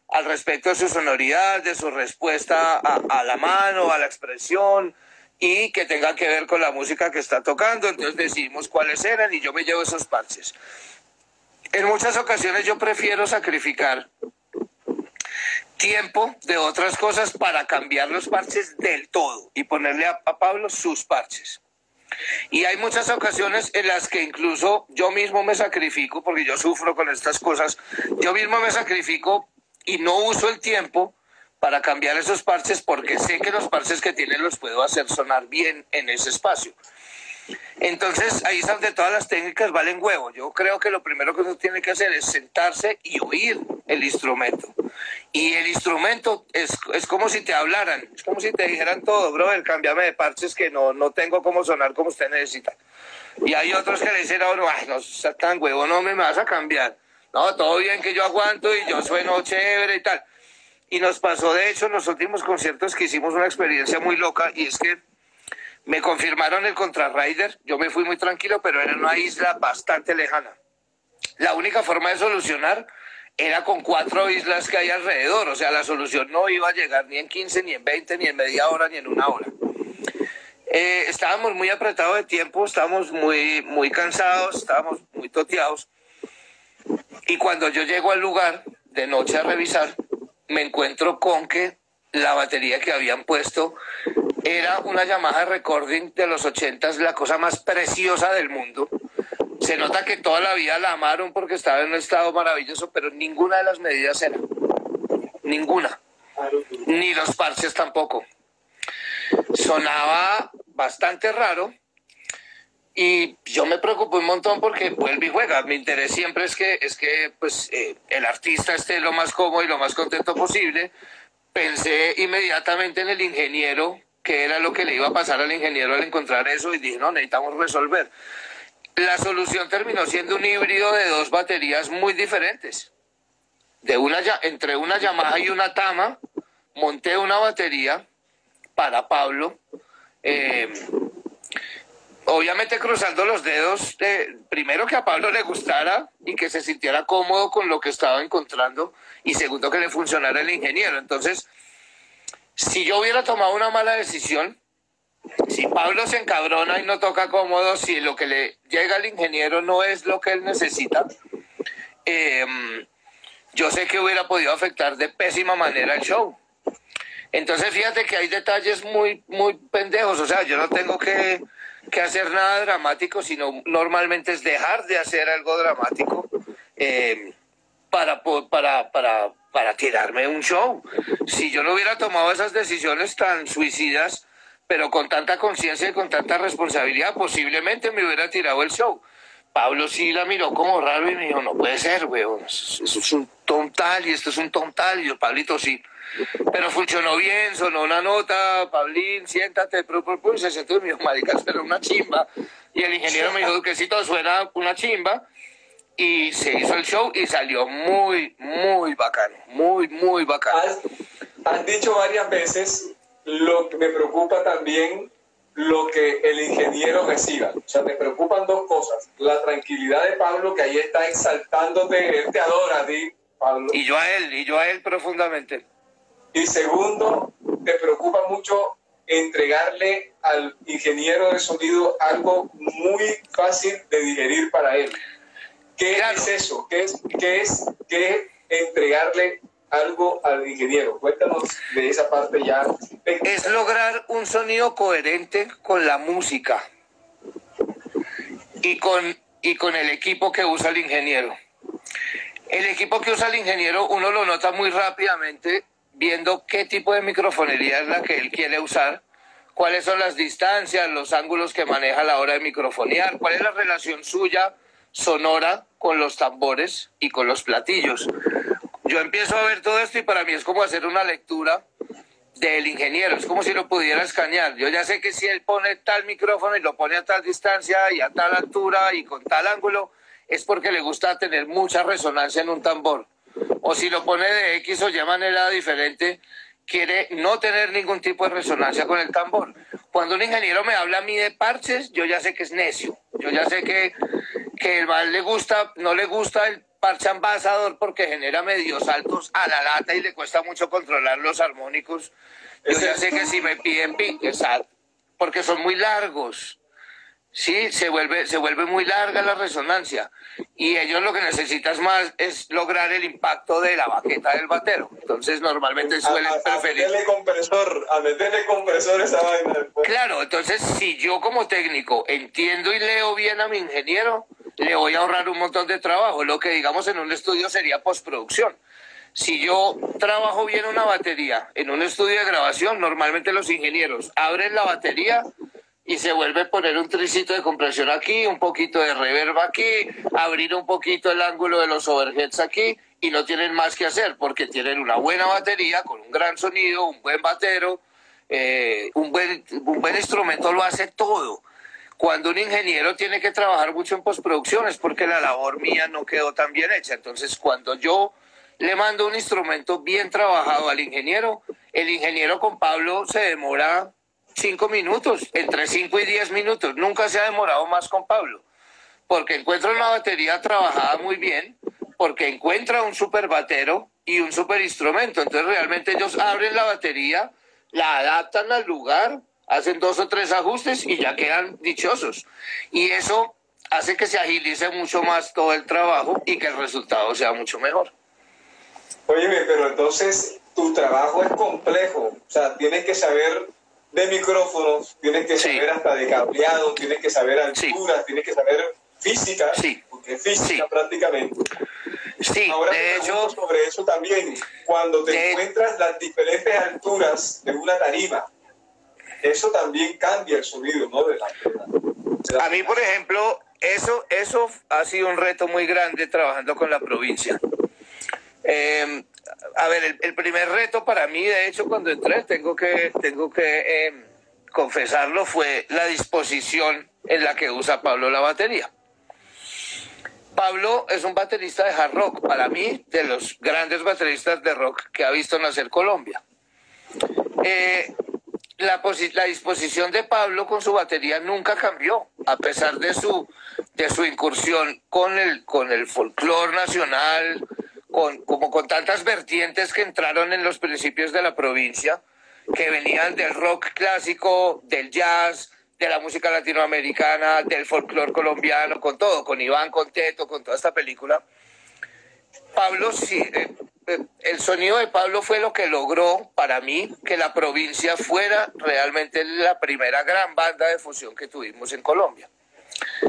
al respecto de su sonoridad, de su respuesta a, la mano, a la expresión y que tenga que ver con la música que está tocando. Entonces decidimos cuáles eran y yo me llevo esos parches. En muchas ocasiones yo prefiero sacrificar tiempo de otras cosas para cambiar los parches del todo y ponerle a, Pablo sus parches. Y hay muchas ocasiones en las que incluso yo mismo me sacrifico, porque yo sufro con estas cosas, yo mismo me sacrifico y no uso el tiempo para cambiar esos parches porque sé que los parches que tienen los puedo hacer sonar bien en ese espacio. Entonces, ahí es donde todas las técnicas valen huevo. Yo creo que lo primero que uno tiene que hacer es sentarse y oír el instrumento. Y el instrumento es, como si te hablaran, es como si te dijeran todo, brother, cámbiame de parches que no, no tengo cómo sonar como usted necesita. Y hay otros que le dicen a uno, ay, no está tan huevo, no me vas a cambiar. No, todo bien que yo aguanto y yo sueno chévere y tal. Y nos pasó, de hecho, en los últimos conciertos que hicimos una experiencia muy loca y es que me confirmaron el contrarrider, yo me fui muy tranquilo, pero era una isla bastante lejana. La única forma de solucionar era con cuatro islas que hay alrededor, o sea, la solución no iba a llegar ni en 15, ni en 20, ni en media hora, ni en una hora. Eh, estábamos muy apretados de tiempo, estábamos muy, muy cansados, estábamos muy toteados. Y cuando yo llego al lugar de noche a revisar, me encuentro con que la batería que habían puesto era una Yamaha Recording de los 80, la cosa más preciosa del mundo. Se nota que toda la vida la amaron porque estaba en un estado maravilloso, pero ninguna de las medidas era. Ninguna. Ni los parches tampoco. Sonaba bastante raro y yo me preocupé un montón porque vuelve y juega. Mi interés siempre es que, es que pues, eh, el artista esté lo más cómodo y lo más contento posible. Pensé inmediatamente en el ingeniero qué era lo que le iba a pasar al ingeniero al encontrar eso y dije, no, necesitamos resolver. La solución terminó siendo un híbrido de dos baterías muy diferentes. De una, entre una Yamaha y una Tama, monté una batería para Pablo. Eh, obviamente cruzando los dedos, primero que a Pablo le gustara y que se sintiera cómodo con lo que estaba encontrando, y segundo que le funcionara el ingeniero. Entonces, si yo hubiera tomado una mala decisión, si Pablo se encabrona y no toca cómodo, si lo que le llega al ingeniero no es lo que él necesita, em, yo sé que hubiera podido afectar de pésima manera el show. Entonces fíjate que hay detalles muy, muy pendejos, o sea, yo no tengo que que hacer nada dramático, sino normalmente es dejar de hacer algo dramático eh, para, para, para, para tirarme un show. Si yo no hubiera tomado esas decisiones tan suicidas, pero con tanta conciencia y con tanta responsabilidad, posiblemente me hubiera tirado el show. Pablo sí la miró como raro y me dijo, no puede ser, weón, eso es un tontal y esto es un tontal. Y yo, Pablito, sí. Pero funcionó bien, sonó una nota, Pablín, siéntate, y se sentó y me dijo, marica, pero una chimba. Y el ingeniero me dijo que sí, todo suena una chimba. Y se hizo el show y salió muy, muy bacano, muy, muy bacano. Has, has dicho varias veces lo que me preocupa también lo que el ingeniero reciba. O sea, me preocupan dos cosas. La tranquilidad de Pablo, que ahí está exaltándote, él te adora a ti, Pablo. Y yo a él, y yo a él profundamente. Y segundo, te preocupa mucho entregarle al ingeniero de sonido algo muy fácil de digerir para él. ¿Qué es eso? ¿Qué es, qué es, qué entregarle algo al ingeniero. Cuéntanos de esa parte ya. Es lograr un sonido coherente con la música y con, y con el equipo que usa el ingeniero. El equipo que usa el ingeniero uno lo nota muy rápidamente viendo qué tipo de microfonería es la que él quiere usar, cuáles son las distancias, los ángulos que maneja a la hora de microfonear, cuál es la relación suya sonora con los tambores y con los platillos yo empiezo a ver todo esto y para mí es como hacer una lectura del ingeniero, es como si lo pudiera escanear. Yo ya sé que si él pone tal micrófono y lo pone a tal distancia y a tal altura y con tal ángulo, es porque le gusta tener mucha resonancia en un tambor. O si lo pone de X o Y manera diferente, quiere no tener ningún tipo de resonancia con el tambor. Cuando un ingeniero me habla a mí de parches, yo ya sé que es necio. Yo ya sé que, que el mal le gusta, no le gusta el parche ambasador porque genera medios altos a la lata y le cuesta mucho controlar los armónicos. Yo ya sé que si me piden exacto, porque son muy largos. Sí, se vuelve, se vuelve muy larga la resonancia. Y ellos lo que necesitas más es lograr el impacto de la baqueta del batero. Entonces normalmente suelen preferir. A meterle compresor, a meterle compresor esa vaina después. Claro, entonces si yo como técnico entiendo y leo bien a mi ingeniero, le voy a ahorrar un montón de trabajo. Lo que digamos en un estudio sería postproducción. Si yo trabajo bien una batería en un estudio de grabación, normalmente los ingenieros abren la batería y se vuelve a poner un tricito de compresión aquí, un poquito de reverb aquí, abrir un poquito el ángulo de los overheads aquí y no tienen más que hacer porque tienen una buena batería con un gran sonido, un buen batero, eh, un, buen, un buen instrumento lo hace todo. Cuando un ingeniero tiene que trabajar mucho en postproducción es porque la labor mía no quedó tan bien hecha. Entonces, cuando yo le mando un instrumento bien trabajado al ingeniero, el ingeniero con Pablo se demora cinco minutos, entre cinco y diez minutos. Nunca se ha demorado más con Pablo, porque encuentra una batería trabajada muy bien, porque encuentra un super batero y un super instrumento. Entonces, realmente ellos abren la batería, la adaptan al lugar hacen dos o tres ajustes y ya quedan dichosos. Y eso hace que se agilice mucho más todo el trabajo y que el resultado sea mucho mejor. Óyeme, pero entonces tu trabajo es complejo, o sea, tienes que saber de micrófonos, tienes que saber hasta de cableado, tienes que saber alturas, tienes que saber física, sí. porque es física prácticamente. Sí, Ahora de hecho, sobre eso también, cuando te encuentras las diferentes alturas de una tarima, eso también cambia el sonido, ¿no? De la, a mí, por ejemplo, eso, eso ha sido un reto muy grande trabajando con la provincia. Em, a ver, el, primer reto para mí, de hecho, cuando entré, tengo que, tengo que em, confesarlo, fue la disposición en la que usa Pablo la batería. Pablo es un baterista de hard rock, para mí, de los grandes bateristas de rock que ha visto nacer Colombia. Eh, la, la, disposición de Pablo con su batería nunca cambió, a pesar de su, de su incursión con el, con el folclore nacional, con, como con tantas vertientes que entraron en los principios de la provincia, que venían del rock clásico, del jazz, de la música latinoamericana, del folclore colombiano, con todo, con Iván, con Teto, con toda esta película. Pablo sí, eh, eh, el sonido de Pablo fue lo que logró para mí que la provincia fuera realmente la primera gran banda de fusión que tuvimos en Colombia.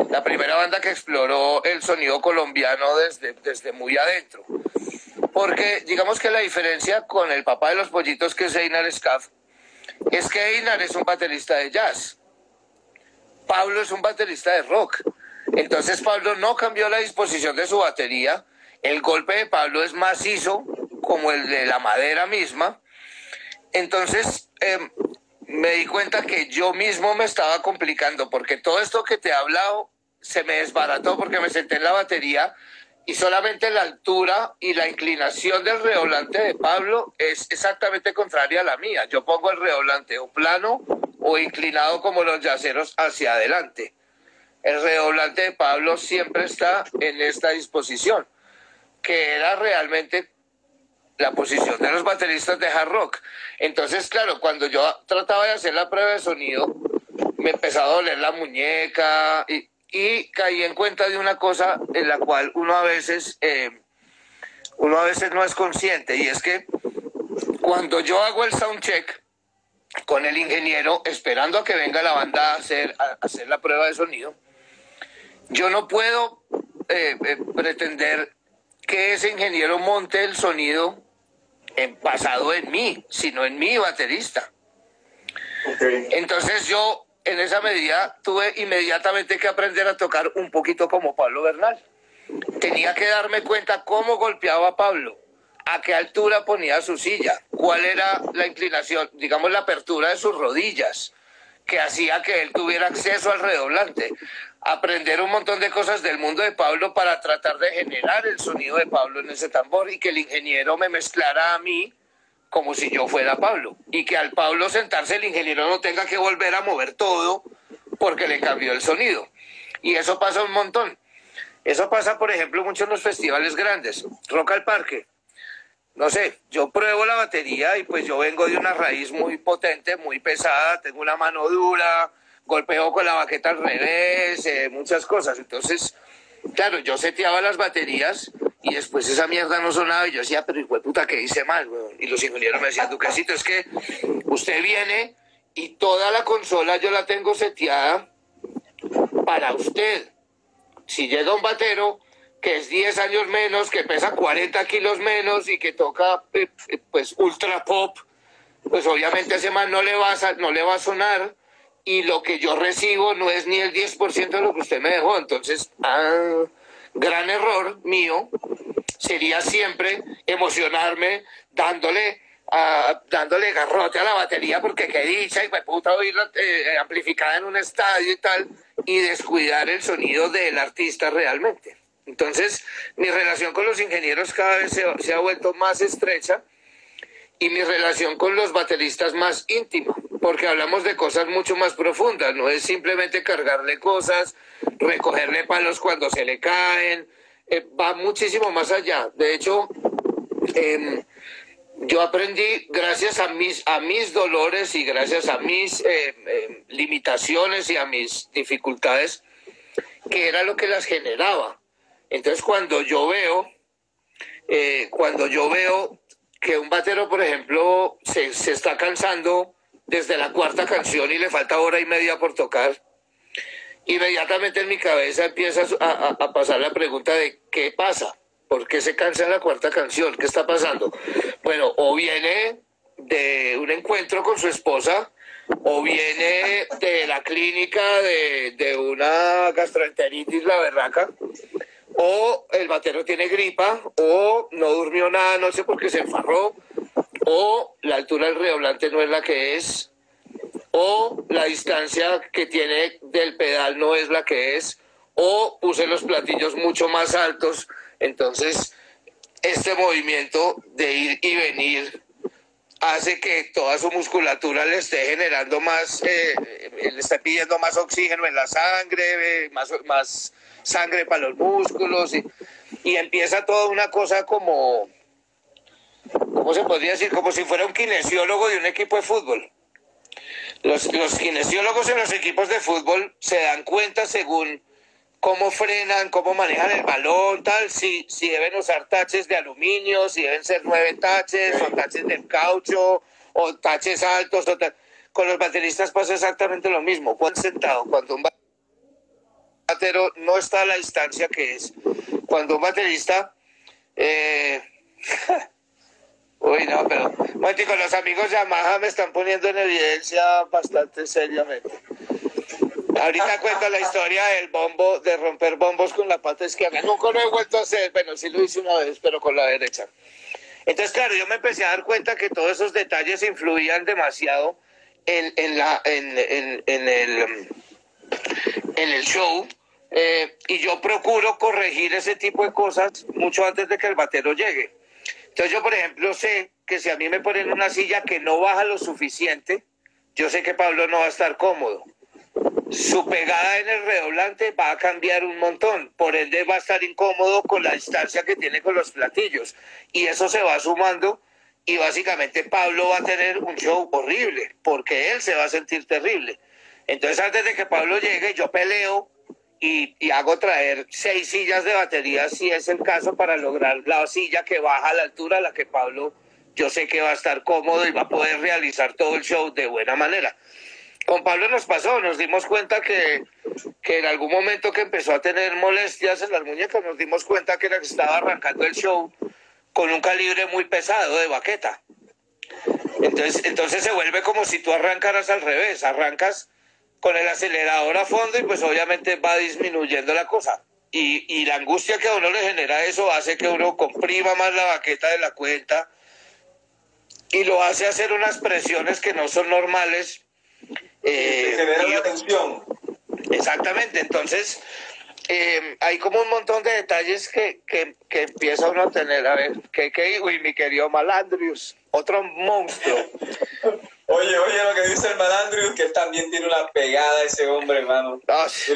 La primera banda que exploró el sonido colombiano desde, desde muy adentro. Porque digamos que la diferencia con el papá de los pollitos, que es Einar Scaff, es que Einar es un baterista de jazz. Pablo es un baterista de rock. Entonces Pablo no cambió la disposición de su batería. El golpe de Pablo es macizo, como el de la madera misma. Entonces em, me di cuenta que yo mismo me estaba complicando, porque todo esto que te he hablado se me desbarató porque me senté en la batería y solamente la altura y la inclinación del redoblante de Pablo es exactamente contraria a la mía. Yo pongo el redoblante o plano o inclinado como los yaceros hacia adelante. El redoblante de Pablo siempre está en esta disposición, que era realmente la posición de los bateristas de hard rock. Entonces, claro, cuando yo trataba de hacer la prueba de sonido, me empezaba a doler la muñeca y, caí en cuenta de una cosa en la cual uno a veces, eh, uno a veces no es consciente y es que cuando yo hago el sound check con el ingeniero esperando a que venga la banda a hacer, a hacer la prueba de sonido, yo no puedo eh, eh, pretender que ese ingeniero monte el sonido en, basado en mí, sino en mi baterista. Entonces yo en esa medida tuve inmediatamente que aprender a tocar un poquito como Pablo Bernal. Tenía que darme cuenta cómo golpeaba Pablo, a qué altura ponía su silla, cuál era la inclinación, digamos la apertura de sus rodillas, que hacía que él tuviera acceso al redoblante. Aprender un montón de cosas del mundo de Pablo para tratar de generar el sonido de Pablo en ese tambor y que el ingeniero me mezclara a mí como si yo fuera Pablo. Y que al Pablo sentarse el ingeniero no tenga que volver a mover todo porque le cambió el sonido. Y eso pasa un montón. Eso pasa, por ejemplo, mucho en los festivales grandes. Rock al Parque. No sé, yo pruebo la batería y pues yo vengo de una raíz muy potente, muy pesada, tengo una mano dura, golpeo con la baqueta al revés, eh, muchas cosas. Entonces, claro, yo seteaba las baterías y después esa mierda no sonaba y yo decía, pero hijo de puta, ¿qué hice mal? Y los ingenieros me decían, Duquesito, es que usted viene y toda la consola yo la tengo seteada para usted. Si llega un batero que es 10 años menos, que pesa 40 kilos menos y que toca eh, eh, pues ultra pop, pues obviamente ese man no le va a, no le va a sonar y lo que yo recibo no es ni el 10% de lo que usted me dejó. Entonces, ah, gran error mío sería siempre emocionarme dándole uh, dándole garrote a la batería porque qué dicha y me puta oírla eh, amplificada en un estadio y tal y descuidar el sonido del artista realmente. Entonces, mi relación con los ingenieros cada vez se ha vuelto más estrecha y mi relación con los bateristas más íntima, porque hablamos de cosas mucho más profundas, no es simplemente cargarle cosas, recogerle palos cuando se le caen, eh, va muchísimo más allá. De hecho, em, yo aprendí gracias a mis, a mis dolores y gracias a mis eh, em, limitaciones y a mis dificultades, que era lo que las generaba. Entonces, cuando yo veo, eh, cuando yo veo que un batero, por ejemplo, se, se está cansando desde la cuarta canción y le falta hora y media por tocar, inmediatamente en mi cabeza empieza a, pasar la pregunta de qué pasa, por qué se cansa la cuarta canción, qué está pasando. Bueno, o viene de un encuentro con su esposa, o viene de la clínica de, de una gastroenteritis, la berraca, o el batero tiene gripa, o no durmió nada, no sé por qué se enfarró, o la altura del redoblante no es la que es, o la distancia que tiene del pedal no es la que es, o puse los platillos mucho más altos. Entonces, este movimiento de ir y venir hace que toda su musculatura le esté generando más, eh, le esté pidiendo más oxígeno en la sangre, eh, más, más sangre para los músculos, y, y empieza toda una cosa como, ¿cómo se podría decir? Como si fuera un kinesiólogo de un equipo de fútbol. Los, los kinesiólogos en los equipos de fútbol se dan cuenta según cómo frenan, cómo manejan el balón, tal, si, si deben usar taches de aluminio, si deben ser nueve taches, o taches de caucho, o taches altos, o con los bateristas pasa exactamente lo mismo. Cuando sentado, cuando un batero no está a la distancia que es, cuando un baterista... Eh, Uy, no, pero, con los amigos Yamaha me están poniendo en evidencia bastante seriamente. Ahorita cuento la historia del bombo, de romper bombos con la pata izquierda. Nunca lo he vuelto a hacer, bueno, sí lo hice una vez, pero con la derecha. Entonces, claro, yo me empecé a dar cuenta que todos esos detalles influían demasiado en, en, la, en, en, en el, en el show. Eh, y yo procuro corregir ese tipo de cosas mucho antes de que el batero llegue. Entonces yo, por ejemplo, sé que si a mí me ponen una silla que no baja lo suficiente, yo sé que Pablo no va a estar cómodo. Su pegada en el redoblante va a cambiar un montón, por ende va a estar incómodo con la distancia que tiene con los platillos. Y eso se va sumando y básicamente Pablo va a tener un show horrible, porque él se va a sentir terrible. Entonces antes de que Pablo llegue, yo peleo y, hago traer seis sillas de batería, si es el caso, para lograr la silla que baja a la altura a la que Pablo yo sé que va a estar cómodo y va a poder realizar todo el show de buena manera. Con Pablo nos pasó, nos dimos cuenta que, que en algún momento que empezó a tener molestias en las muñecas, nos dimos cuenta que, estaba arrancando el show con un calibre muy pesado de baqueta. Entonces, entonces se vuelve como si tú arrancaras al revés, arrancas con el acelerador a fondo y pues obviamente va disminuyendo la cosa. Y, y, la angustia que a uno le genera eso hace que uno comprima más la baqueta de la cuenta y lo hace hacer unas presiones que no son normales. Eh, genera una tensión. Exactamente, entonces eh, hay como un montón de detalles que, que, que, empieza uno a tener. A ver, que, que, uy, mi querido Malandrius, otro monstruo. Oye, oye, lo que dice el Malandrius, que también tiene una pegada ese hombre, hermano. Ah, que,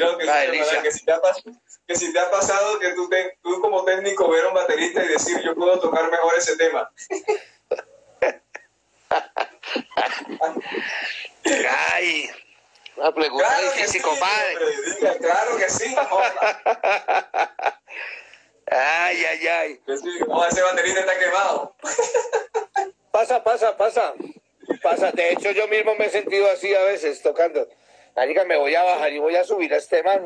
que, si te ha pasado, que si te ha pasado que tú, tú como técnico ver a un baterista y decir, yo puedo tocar mejor ese tema. Ay, una pregunta claro difícil, compadre. claro que sí. ay, ay, ay. ¿Cómo ese baterista está quemado? pasa, pasa, pasa. Pasa. De hecho, yo mismo me he sentido así a veces tocando. Marica, me voy a bajar y voy a subir a este man.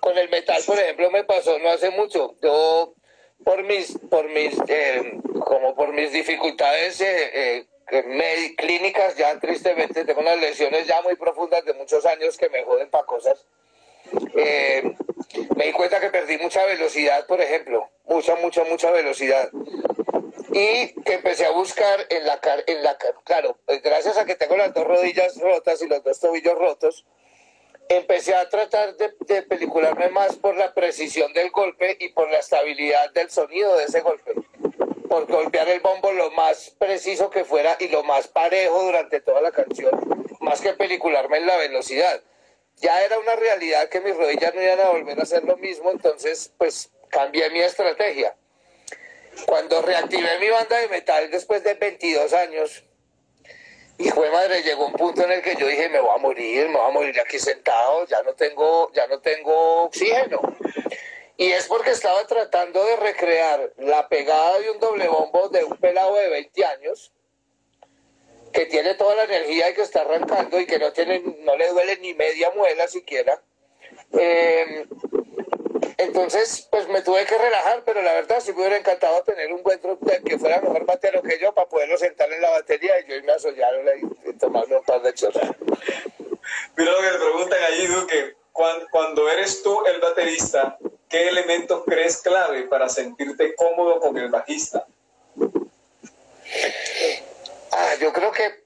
Con el metal, por ejemplo, me pasó no hace mucho. Yo, por mis, por mis, eh, como por mis dificultades eh, eh clínicas ya tristemente tengo unas lesiones ya muy profundas de muchos años que me joden para cosas. Eh, me di cuenta que perdí mucha velocidad, por ejemplo, mucha, mucha, mucha velocidad. Y que empecé a buscar en la, en la claro, pues gracias a que tengo las dos rodillas rotas y los dos tobillos rotos, empecé a tratar de, de pelicularme más por la precisión del golpe y por la estabilidad del sonido de ese golpe por golpear el bombo lo más preciso que fuera y lo más parejo durante toda la canción, más que pelicularme en la velocidad. Ya era una realidad que mis rodillas no iban a volver a hacer lo mismo, entonces pues cambié mi estrategia. Cuando reactivé mi banda de metal después de 22 años, hijo de madre, llegó un punto en el que yo dije, me voy a morir, me voy a morir aquí sentado, ya no tengo, ya no tengo oxígeno. Y es porque estaba tratando de recrear la pegada de un doble bombo de un pelado de 20 años que tiene toda la energía y que está arrancando y que no tiene, no le duele ni media muela siquiera. Eh, entonces, pues me tuve que relajar, pero la verdad sí me hubiera encantado tener un buen truco que fuera mejor batero que yo para poderlo sentar en la batería y yo irme a soñar y tomarme un par de chorras. Mira lo que te preguntan ahí, Duque cuando, eres tú el baterista, ¿qué elementos crees clave para sentirte cómodo con el bajista? Ah, yo creo que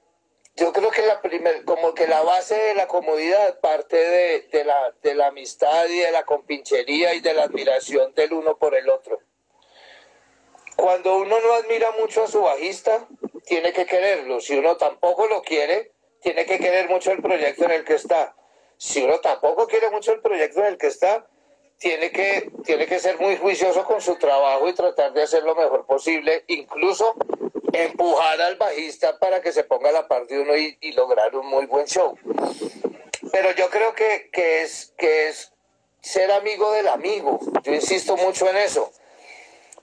yo creo que la primer, como que la base de la comodidad parte de, la, de la amistad y de la compinchería y de la admiración del uno por el otro. Cuando uno no admira mucho a su bajista, tiene que quererlo. Si uno tampoco lo quiere, tiene que querer mucho el proyecto en el que está si uno tampoco quiere mucho el proyecto en el que está, tiene que, tiene que ser muy juicioso con su trabajo y tratar de hacer lo mejor posible, incluso empujar al bajista para que se ponga a la parte de uno y, lograr un muy buen show. Pero yo creo que, que, es, que es ser amigo del amigo. Yo insisto mucho en eso.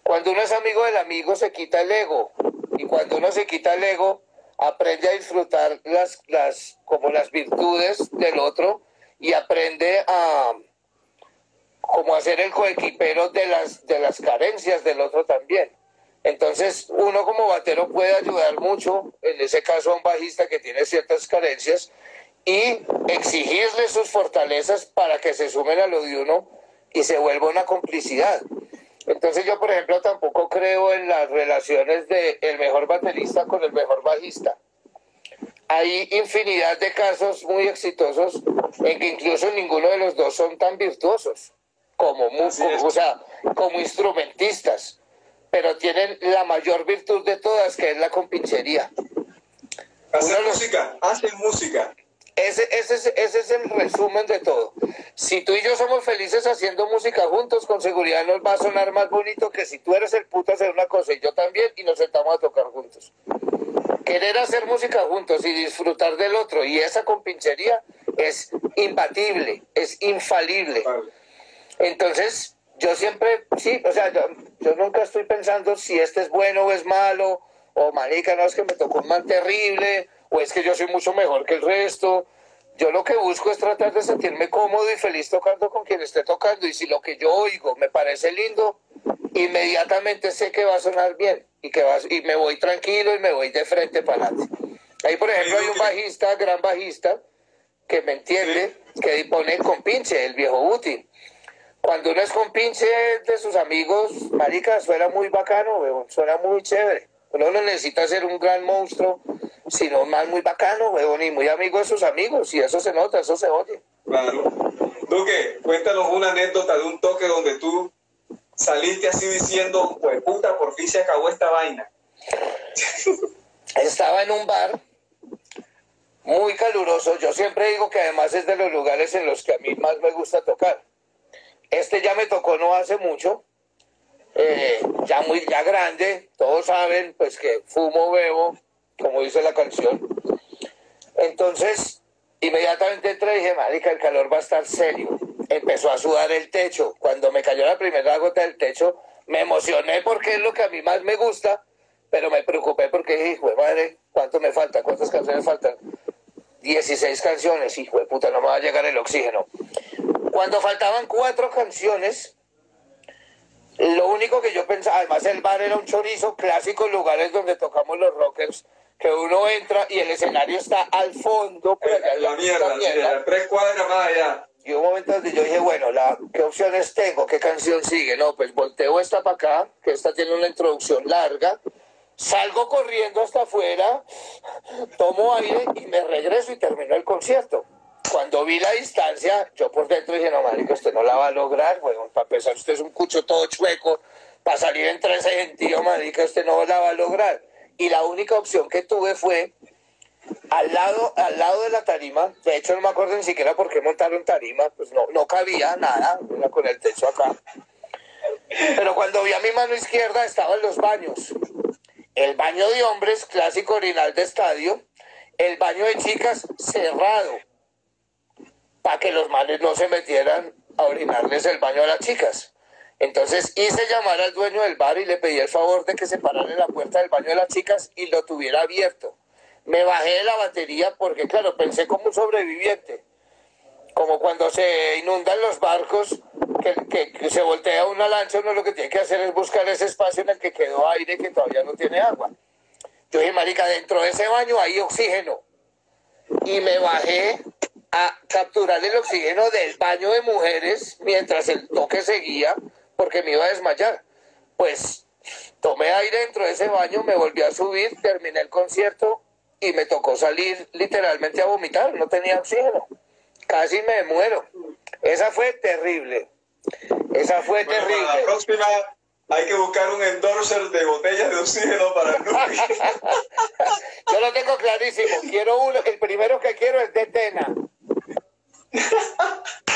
Cuando uno es amigo del amigo se quita el ego. Y cuando uno se quita el ego, aprende a disfrutar las, las, como las virtudes del otro y aprende a como hacer el coequipero de las, de las carencias del otro también. Entonces, uno como batero puede ayudar mucho, en ese caso a un bajista que tiene ciertas carencias, y exigirle sus fortalezas para que se sumen a lo de uno y se vuelva una complicidad. Entonces yo, por ejemplo, tampoco creo en las relaciones de el mejor baterista con el mejor bajista. Hay infinidad de casos muy exitosos en que incluso ninguno de los dos son tan virtuosos como, como o sea, como instrumentistas, pero tienen la mayor virtud de todas, que es la compinchería. Hacen música, hacen música. Ese, ese, es, ese es el resumen de todo. Si tú y yo somos felices haciendo música juntos, con seguridad nos va a sonar más bonito que si tú eres el puto hacer una cosa y yo también y nos sentamos a tocar juntos. Querer hacer música juntos y disfrutar del otro y esa compinchería es imbatible, es infalible. Entonces, yo siempre, sí, o sea, yo, yo, nunca estoy pensando si este es bueno o es malo, o marica, no es que me tocó un mal terrible, o es que yo soy mucho mejor que el resto. Yo lo que busco es tratar de sentirme cómodo y feliz tocando con quien esté tocando. Y si lo que yo oigo me parece lindo, inmediatamente sé que va a sonar bien y que va, y me voy tranquilo y me voy de frente para adelante. Ahí, por ejemplo, hay un bajista, gran bajista, que me entiende, que pone con pinche, el viejo Buti. Cuando uno es con pinche de sus amigos, marica, suena muy bacano, suena muy chévere. Uno no necesita ser un gran monstruo, sino más muy bacano, weón, y muy amigo de sus amigos, y eso se nota, eso se oye. Claro. Duque, cuéntanos una anécdota de un toque donde tú saliste así diciendo, pues puta, por fin se acabó esta vaina. Estaba en un bar muy caluroso, yo siempre digo que además es de los lugares en los que a mí más me gusta tocar. Este ya me tocó no hace mucho, eh, ya muy ya grande, todos saben pues que fumo, bebo, como dice la canción. Entonces, inmediatamente entré y dije, marica, el calor va a estar serio. Empezó a sudar el techo. Cuando me cayó la primera gota del techo, me emocioné porque es lo que a mí más me gusta, pero me preocupé porque dije, hijo de madre, ¿cuánto me falta? ¿Cuántas canciones faltan? 16 canciones, hijo de puta, no me va a llegar el oxígeno. Cuando faltaban cuatro canciones, lo único que yo pensaba, además el bar era un chorizo, clásico lugares donde tocamos los rockers, que uno entra y el escenario está al fondo, pero allá la, mierda, mierda. tres cuadras más allá. Y un momento donde yo dije, bueno, la, ¿qué opciones tengo? ¿Qué canción sigue? No, pues volteo esta para acá, que esta tiene una introducción larga, salgo corriendo hasta afuera, tomo aire y me regreso y termino el concierto. Cuando vi la distancia, yo por dentro dije, no, marico, usted no la va a lograr, bueno, para empezar, usted es un cucho todo chueco, para salir entre ese gentío, marica, usted no la va a lograr. Y la única opción que tuve fue al lado, al lado de la tarima, de hecho no me acuerdo ni siquiera por qué montaron tarima, pues no, no cabía nada, con el techo acá. Pero cuando vi a mi mano izquierda estaban los baños. El baño de hombres, clásico orinal de estadio, el baño de chicas cerrado para que los males no se metieran a orinarles el baño a las chicas. Entonces hice llamar al dueño del bar y le pedí el favor de que se parara la puerta del baño de las chicas y lo tuviera abierto. Me bajé de la batería porque, claro, pensé como un sobreviviente. Como cuando se inundan los barcos, que, se voltea una lancha, uno lo que tiene que hacer es buscar ese espacio en el que quedó aire que todavía no tiene agua. Yo dije, marica, dentro de ese baño hay oxígeno. Y me bajé a capturar el oxígeno del baño de mujeres mientras el toque seguía porque me iba a desmayar. Pues tomé aire dentro de ese baño, me volví a subir, terminé el concierto y me tocó salir literalmente a vomitar, no tenía oxígeno. Casi me muero. Esa fue terrible. Esa fue terrible. la próxima hay que buscar un endorser de botellas de oxígeno para el Yo lo tengo clarísimo. Quiero uno, el primero que quiero es de Tena.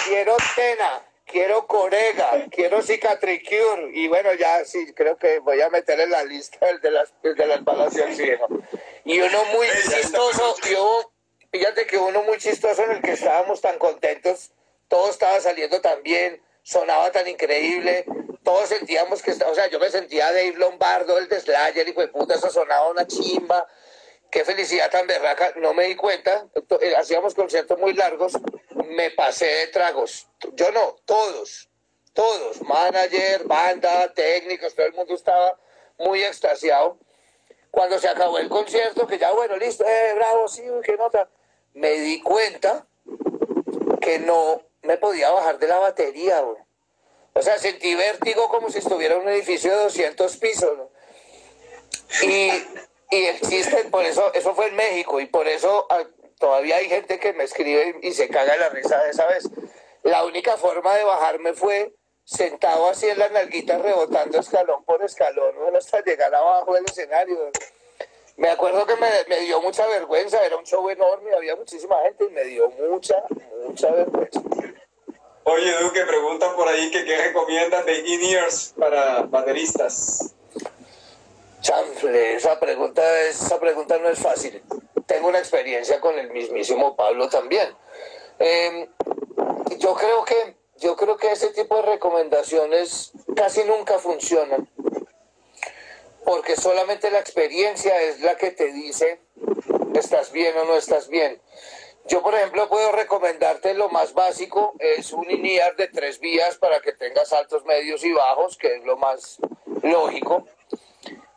quiero Tena, quiero Corega, quiero Cicatricure y bueno, ya sí, creo que voy a meter en la lista el de las, de las balas de oxígeno. Y uno muy chistoso, yo, fíjate que uno muy chistoso en el que estábamos tan contentos todo estaba saliendo tan bien, sonaba tan increíble, todos sentíamos que, o sea, yo me sentía Dave Lombardo, el de Slayer, y de puta, eso sonaba una chimba, qué felicidad tan berraca, no me di cuenta, eh, hacíamos conciertos muy largos, me pasé de tragos, yo no, todos, todos, manager, banda, técnicos, todo el mundo estaba muy extasiado. Cuando se acabó el concierto, que ya, bueno, listo, eh, bravo, sí, qué nota, me di cuenta que no me podía bajar de la batería, O sea, sentí vértigo como si estuviera en un edificio de 200 pisos. Y, y el por eso, eso fue en México, y por eso ah, todavía hay gente que me escribe y, se caga la risa de esa vez. La única forma de bajarme fue sentado así en las nalguitas rebotando escalón por escalón, hasta llegar abajo del escenario. Me acuerdo que me, me, dio mucha vergüenza, era un show enorme, había muchísima gente y me dio mucha, mucha vergüenza. Oye, Duque, preguntan por ahí que qué recomiendas de in-ears para bateristas. Chanfle, esa pregunta, esa pregunta no es fácil. Tengo una experiencia con el mismísimo Pablo también. Em, yo creo que yo creo que ese tipo de recomendaciones casi nunca funcionan, porque solamente la experiencia es la que te dice estás bien o no estás bien. Yo, por ejemplo, puedo recomendarte lo más básico, es un INIAR de tres vías para que tengas altos, medios y bajos, que es lo más lógico.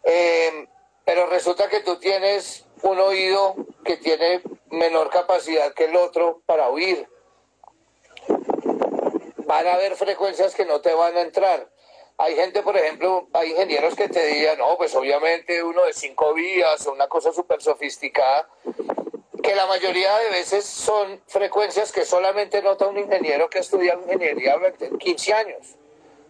Eh, pero resulta que tú tienes un oído que tiene menor capacidad que el otro para oír van a haber frecuencias que no te van a entrar. Hay gente, por ejemplo, hay ingenieros que te digan, no, pues obviamente uno de cinco vías o una cosa súper sofisticada, que la mayoría de veces son frecuencias que solamente nota un ingeniero que estudia ingeniería durante 15 años.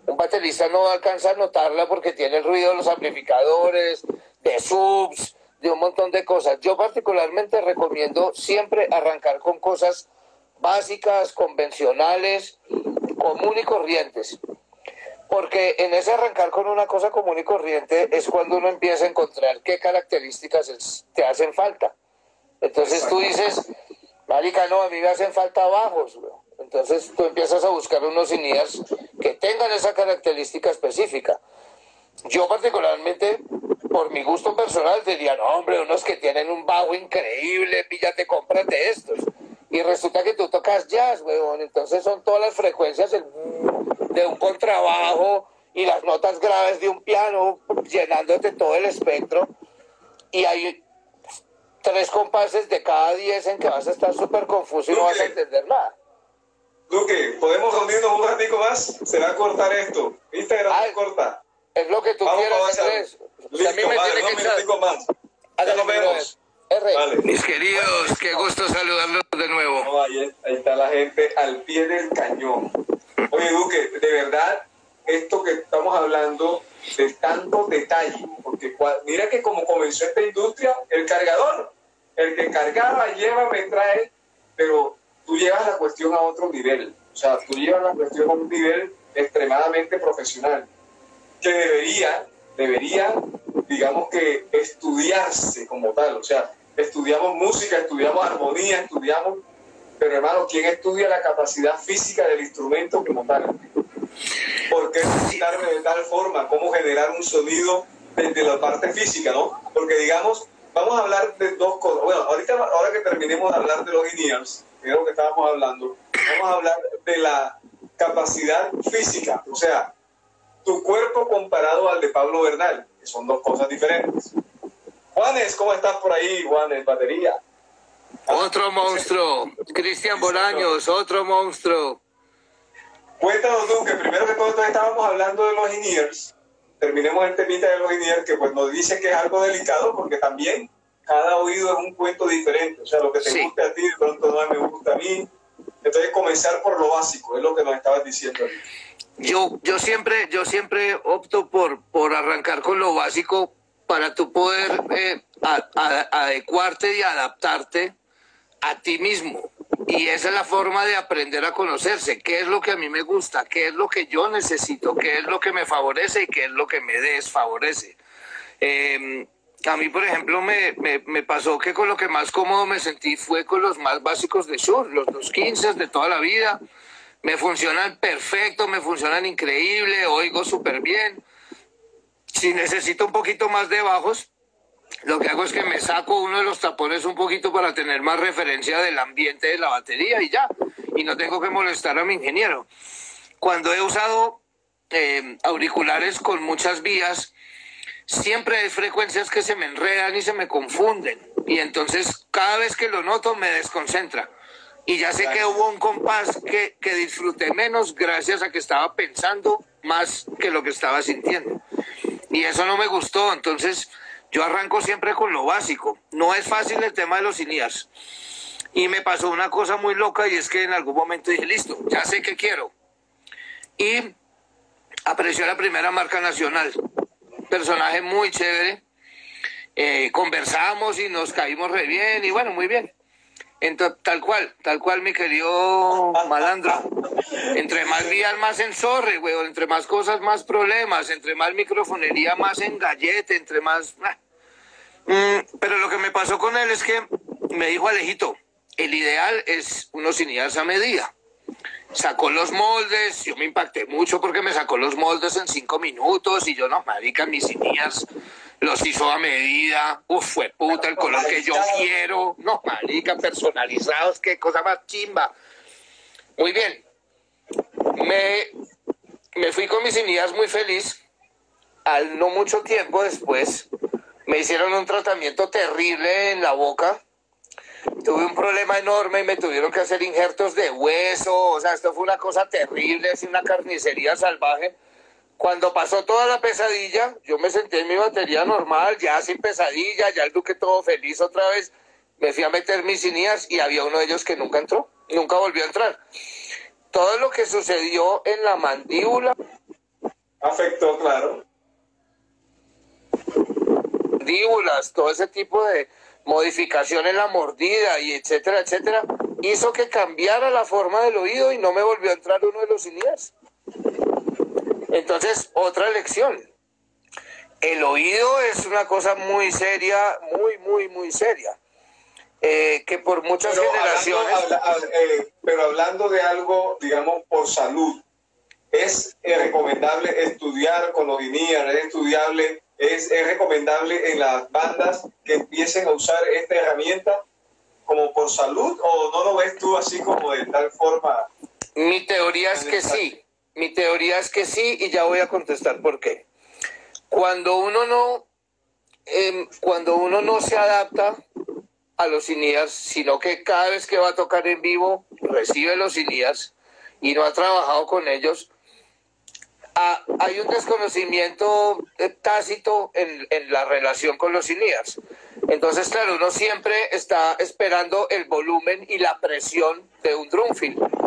Un baterista no alcanza a notarla porque tiene el ruido de los amplificadores, de subs, de un montón de cosas. Yo particularmente recomiendo siempre arrancar con cosas básicas, convencionales, común y corrientes. Porque en ese arrancar con una cosa común y corriente es cuando uno empieza a encontrar qué características te hacen falta. Entonces tú dices, marica, no, a mí me hacen falta bajos. Entonces tú empiezas a buscar unos INIAS que tengan esa característica específica. Yo particularmente, por mi gusto personal, diría, no, hombre, unos que tienen un bajo increíble, píllate, cómprate estos y resulta que tú tocas jazz, weón. Entonces son todas las frecuencias de un contrabajo y las notas graves de un piano llenándote todo el espectro. Y hay tres compases de cada diez en que vas a estar súper confuso y no vas a entender nada. Duque, ¿podemos reunirnos un ratico más? Se va a cortar esto. Instagram se corta. Es lo que tú quieras, Andrés. Listo, me vale, tiene que más. Ya nos vemos. Mis queridos, qué gusto saludarlos de nuevo. ahí, está la gente al pie del cañón. Oye, Duque, de verdad, esto que estamos hablando de tanto detalle, porque mira que como comenzó esta industria, el cargador, el que cargaba, lleva, me trae, pero tú llevas la cuestión a otro nivel. O sea, tú llevas la cuestión a un nivel extremadamente profesional, que debería, debería, digamos que estudiarse como tal. O sea, estudiamos música, estudiamos armonía, estudiamos, pero hermano, ¿quién estudia la capacidad física del instrumento como tal? ¿Por qué necesitarme de tal forma? ¿Cómo generar un sonido desde la parte física, no? Porque digamos, vamos a hablar de dos cosas. Bueno, ahorita, ahora que terminemos de hablar de los INEARS, que es lo que estábamos hablando, vamos a hablar de la capacidad física, o sea, tu cuerpo comparado al de Pablo Bernal, que son dos cosas diferentes. Juanes, ¿cómo estás por ahí, Juanes? Batería. Otro monstruo. Cristian Bolaños, otro monstruo. Cuéntanos tú, que primero que todo estábamos hablando de los INEARS. Terminemos el temita de los INEARS, que pues nos dice que es algo delicado porque también cada oído es un cuento diferente. O sea, lo que te gusta a ti, de pronto no me gusta a mí. Entonces comenzar por lo básico, es lo que nos estabas diciendo. Yo, yo siempre, yo siempre opto por, por arrancar con lo básico para tú poder eh, adecuarte y adaptarte a ti mismo. Y esa es la forma de aprender a conocerse. ¿Qué es lo que a mí me gusta? ¿Qué es lo que yo necesito? ¿Qué es lo que me favorece y qué es lo que me desfavorece? Em, a mí, por ejemplo, me, me, pasó que con lo que más cómodo me sentí fue con los más básicos de sur, los dos 15 de toda la vida. me funcionan perfecto, me funcionan increíble, oigo súper bien. Si necesito un poquito más de bajos, lo que hago es que me saco uno de los tapones un poquito para tener más referencia del ambiente de la batería y ya. Y no tengo que molestar a mi ingeniero. Cuando he usado eh, auriculares con muchas vías, siempre hay frecuencias que se me enredan y se me confunden. Y entonces cada vez que lo noto me desconcentra. Y ya sé que hubo un compás que, que disfruté menos gracias a que estaba pensando más que lo que estaba sintiendo. Y eso no me gustó. Entonces yo arranco siempre con lo básico. No es fácil el tema de los INIAS. Y me pasó una cosa muy loca y es que en algún momento dije, listo, ya sé qué quiero. Y apareció la primera marca nacional. Personaje muy chévere. Eh, conversamos y nos caímos re bien y bueno, muy bien. Entonces, tal cual, tal cual, mi querido malandro. Entre más vías, más enzorre, güey. Entre más cosas, más problemas. Entre más microfonería, más en gallete. Entre más. Mm, pero lo que me pasó con él es que me dijo Alejito: el ideal es unos cineas a medida. Sacó los moldes, yo me impacté mucho porque me sacó los moldes en cinco minutos y yo no, marica, mis cineas los hizo a medida. Uf, fue puta el color que yo quiero. No, marica, personalizados, qué cosa más chimba. Muy bien. Me, me fui con mis inidas muy feliz. Al no mucho tiempo después, me hicieron un tratamiento terrible en la boca. Tuve un problema enorme y me tuvieron que hacer injertos de hueso. O sea, esto fue una cosa terrible, así una carnicería salvaje cuando pasó toda la pesadilla, yo me senté en mi batería normal, ya sin pesadilla, ya el duque todo feliz otra vez. Me fui a meter mis cinías y había uno de ellos que nunca entró, nunca volvió a entrar. Todo lo que sucedió en la mandíbula. Afectó, claro. Mandíbulas, todo ese tipo de modificación en la mordida y etcétera, etcétera, hizo que cambiara la forma del oído y no me volvió a entrar uno de los cinías. Entonces, otra lección. El oído es una cosa muy seria, muy, muy, muy seria. Eh, que por muchas generaciones... Eh, pero hablando de algo, digamos, por salud, es recomendable estudiar con los INIAR, es estudiable, es, es recomendable en las bandas que empiecen a usar esta herramienta como por salud o no lo ves tú así como de tal forma? Mi teoría es que sí. Mi teoría es que sí y ya voy a contestar por qué. Cuando uno no, em, cuando uno no se adapta a los INIAS, sino que cada vez que va a tocar en vivo recibe los INIAS y no ha trabajado con ellos, hay un desconocimiento eh, tácito en, en, la relación con los INIAS. Entonces, claro, uno siempre está esperando el volumen y la presión de un drumfield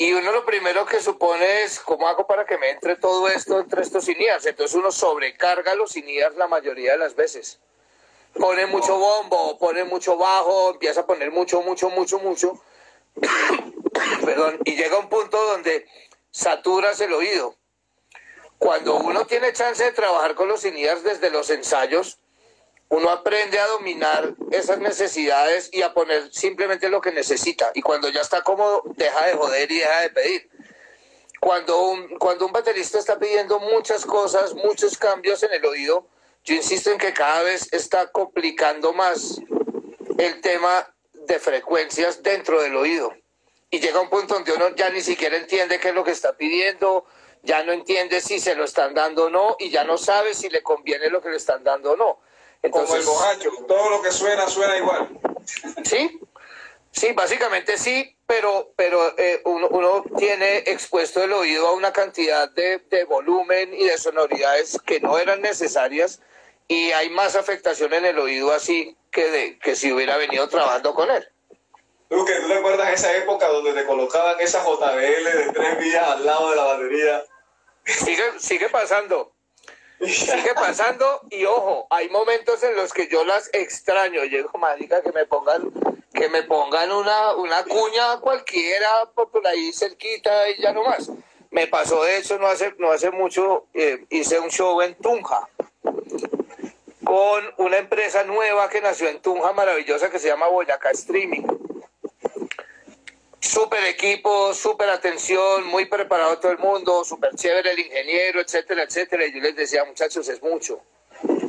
y uno lo primero que supone es, ¿cómo hago para que me entre todo esto entre estos INIAS? Entonces uno sobrecarga los INIAS la mayoría de las veces. Pone mucho bombo, pone mucho bajo, empieza a poner mucho, mucho, mucho, mucho. Perdón, y llega un punto donde saturas el oído. Cuando uno tiene chance de trabajar con los INIAS desde los ensayos, uno aprende a dominar esas necesidades y a poner simplemente lo que necesita. Y cuando ya está cómodo, deja de joder y deja de pedir. Cuando un, cuando un baterista está pidiendo muchas cosas, muchos cambios en el oído, yo insisto en que cada vez está complicando más el tema de frecuencias dentro del oído. Y llega un punto donde uno ya ni siquiera entiende qué es lo que está pidiendo, ya no entiende si se lo están dando o no, y ya no sabe si le conviene lo que le están dando o no. Como el bojacho, todo lo que suena, suena igual. Sí, sí, básicamente sí, pero, pero eh, uno, tiene expuesto el oído a una cantidad de, volumen y de sonoridades que no eran necesarias y hay más afectación en el oído así que, de, que si hubiera venido trabajando con él. ¿Tú, que, ¿Tú recuerdas esa época donde te colocaban esas JBL de tres vías al lado de la batería? Sigue, sigue pasando. Sigue pasando y ojo, hay momentos en los que yo las extraño. Llego, marica, que me pongan, que me pongan una, una cuña cualquiera por, ahí cerquita y ya no más. Me pasó de hecho no hace, no hace mucho, eh, hice un show en Tunja con una empresa nueva que nació en Tunja, maravillosa, que se llama Boyacá Streaming. Súper equipo, súper atención, muy preparado todo el mundo, súper chévere el ingeniero, etcétera, etcétera. Y yo les decía, muchachos, es mucho.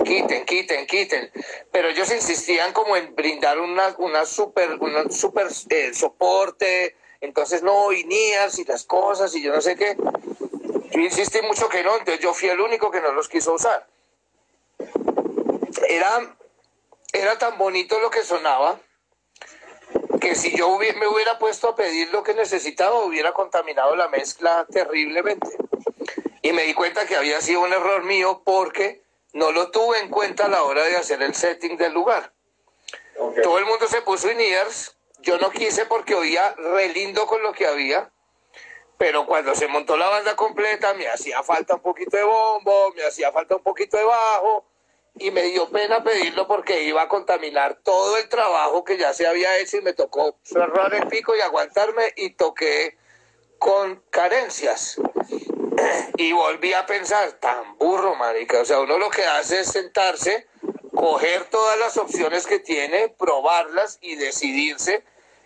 Quiten, quiten, quiten. Pero ellos insistían como en brindar una, una súper una super, eh, soporte. Entonces, no, y NIAS y las cosas y yo no sé qué. Yo insistí mucho que no, entonces yo fui el único que no los quiso usar. Era, era tan bonito lo que sonaba que si yo me hubiera puesto a pedir lo que necesitaba, hubiera contaminado la mezcla terriblemente. Y me di cuenta que había sido un error mío porque no lo tuve en cuenta a la hora de hacer el setting del lugar. Todo el mundo se puso in ears. Yo no quise porque oía re lindo con lo que había. Pero cuando se montó la banda completa, me hacía falta un poquito de bombo, me hacía falta un poquito de bajo, y me dio pena pedirlo porque iba a contaminar todo el trabajo que ya se había hecho y me tocó cerrar el pico y aguantarme y toqué con carencias. Y volví a pensar, tan burro, marica. O sea, uno lo que hace es sentarse, coger todas las opciones que tiene, probarlas y decidirse,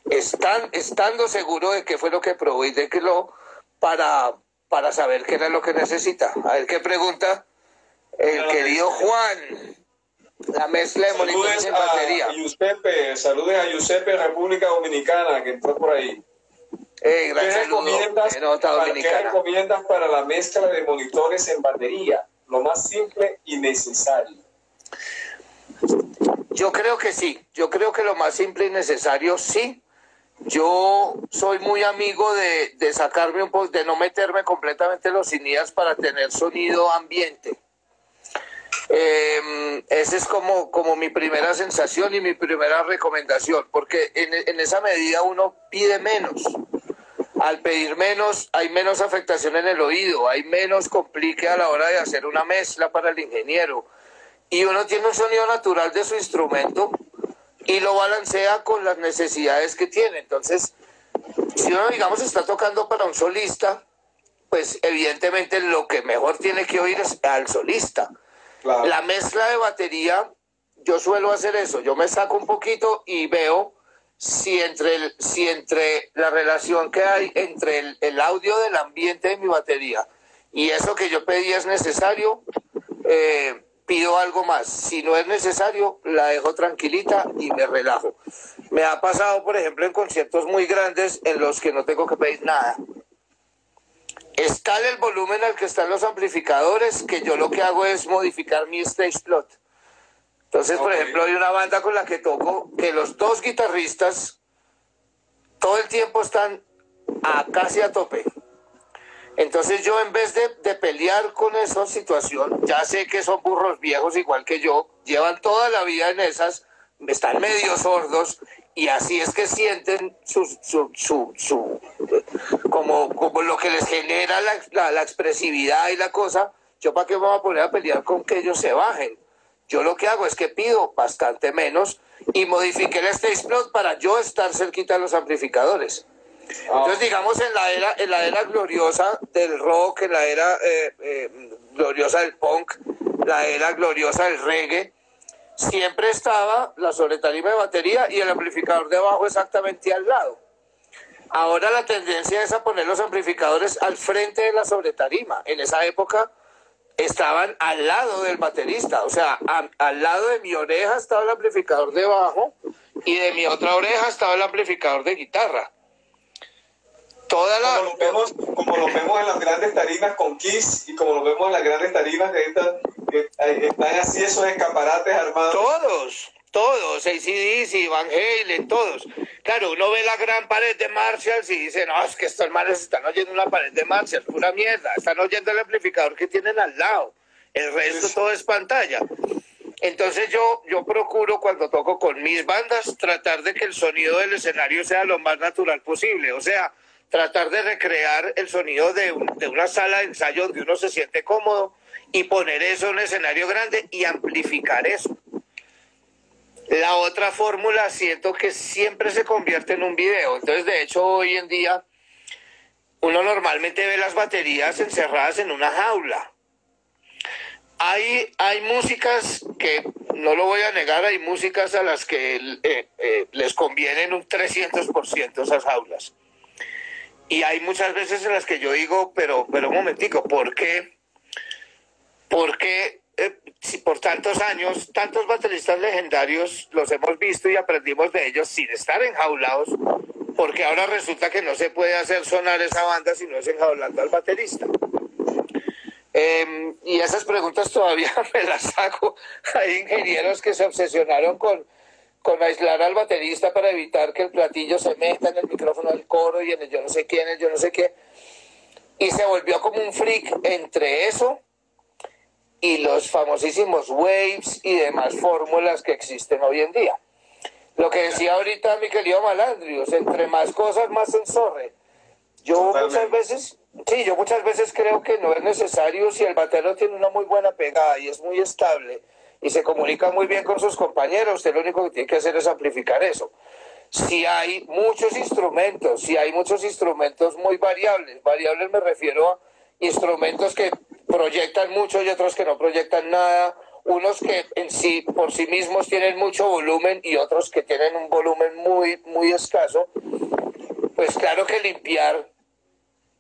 están, estando seguro de qué fue lo que probó y de qué lo, para, para saber qué era lo que necesita. A ver qué pregunta. El querido Juan, la mezcla de monitores en batería. A Giuseppe, saludes a Giuseppe, República Dominicana, que entró por ahí. Eh, ¿Qué, recomiendas para, ¿Qué recomiendas para la mezcla de monitores en batería? Lo más simple y necesario. Yo creo que sí, yo creo que lo más simple y necesario sí. Yo soy muy amigo de, de sacarme un poco, de no meterme completamente los cinías para tener sonido ambiente. Eh, esa es como, como mi primera sensación y mi primera recomendación, porque en, en esa medida uno pide menos. Al pedir menos, hay menos afectación en el oído, hay menos complique a la hora de hacer una mezcla para el ingeniero. Y uno tiene un sonido natural de su instrumento y lo balancea con las necesidades que tiene. Entonces, si uno, digamos, está tocando para un solista, pues evidentemente lo que mejor tiene que oír es al solista la mezcla de batería, yo suelo hacer eso, yo me saco un poquito y veo si entre, si entre la relación que hay entre el, el, audio del ambiente de mi batería y eso que yo pedí es necesario, eh, pido algo más. Si no es necesario, la dejo tranquilita y me relajo. Me ha pasado, por ejemplo, en conciertos muy grandes en los que no tengo que pedir nada está el volumen al que están los amplificadores, que yo lo que hago es modificar mi stage plot. Entonces, por ejemplo, hay una banda con la que toco que los dos guitarristas todo el tiempo están a casi a tope. Entonces yo en vez de, de, pelear con esa situación, ya sé que son burros viejos igual que yo, llevan toda la vida en esas, están medio sordos y así es que sienten su, su, su, su como, como lo que les genera la, la, expresividad y la cosa, yo para qué me voy a poner a pelear con que ellos se bajen. Yo lo que hago es que pido bastante menos y modifique el stage plot para yo estar cerquita de los amplificadores. Entonces, digamos, en la era, en la era gloriosa del rock, en la era eh, eh, gloriosa del punk, la era gloriosa del reggae, siempre estaba la sobretarima de batería y el amplificador de abajo exactamente al lado. Ahora la tendencia es a poner los amplificadores al frente de la sobretarima. En esa época estaban al lado del baterista, o sea, al lado de mi oreja estaba el amplificador de bajo y de mi otra oreja estaba el amplificador de guitarra. Toda la... como, lo vemos, como lo vemos en las grandes tarimas con Kiss y como lo vemos en las grandes tarimas de estas están así esos escaparates armados. Todos, todos, ACDC, Van Halen, todos. Claro, uno ve la gran pared de Marshalls y dice, no, es que estos manes están oyendo una pared de Marshalls, pura mierda. Están oyendo el amplificador que tienen al lado. El resto todo es pantalla. Entonces yo, yo procuro cuando toco con mis bandas tratar de que el sonido del escenario sea lo más natural posible. O sea, tratar de recrear el sonido de, de una sala de ensayo donde uno se siente cómodo y poner eso en un escenario grande y amplificar eso. La otra fórmula siento que siempre se convierte en un video. Entonces, de hecho, hoy en día uno normalmente ve las baterías encerradas en una jaula. Hay, hay músicas que, no lo voy a negar, hay músicas a las que eh, eh, les convienen un 300% esas jaulas. Y hay muchas veces en las que yo digo, pero, pero un momentico, ¿por qué? ¿Por qué eh, si por tantos años, tantos bateristas legendarios los hemos visto y aprendimos de ellos sin estar enjaulados? Porque ahora resulta que no se puede hacer sonar esa banda si no es enjaulando al baterista. Em, y esas preguntas todavía me las hago. Hay ingenieros que se obsesionaron con, con aislar al baterista para evitar que el platillo se meta en el micrófono del coro y en el yo no sé quién, el yo no sé qué. Y se volvió como un freak entre eso y los famosísimos waves y demás fórmulas que existen hoy en día. Lo que decía ahorita mi querido Malandrios, entre más cosas, más sensore. Yo muchas veces Sí, yo muchas veces creo que no es necesario si el batero tiene una muy buena pegada y es muy estable y se comunica muy bien con sus compañeros, usted lo único que tiene que hacer es amplificar eso. Si hay muchos instrumentos, si hay muchos instrumentos muy variables, variables me refiero a instrumentos que proyectan mucho y otros que no proyectan nada, unos que en sí por sí mismos tienen mucho volumen y otros que tienen un volumen muy muy escaso, pues claro que limpiar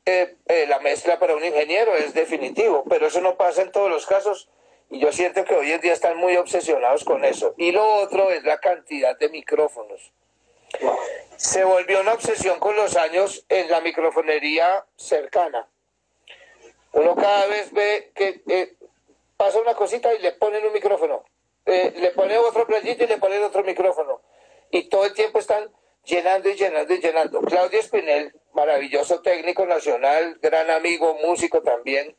eh, eh, la mezcla para un ingeniero es definitivo, pero eso no pasa en todos los casos y yo siento que hoy en día están muy obsesionados con eso. Y lo otro es la cantidad de micrófonos. Se volvió una obsesión con los años en la microfonería cercana. Uno cada vez ve que eh, pasa una cosita y le ponen un micrófono, le ponen otro playito y le ponen otro micrófono. Y todo el tiempo están llenando y llenando y llenando. Claudio Espinel, maravilloso técnico nacional, gran amigo, músico también.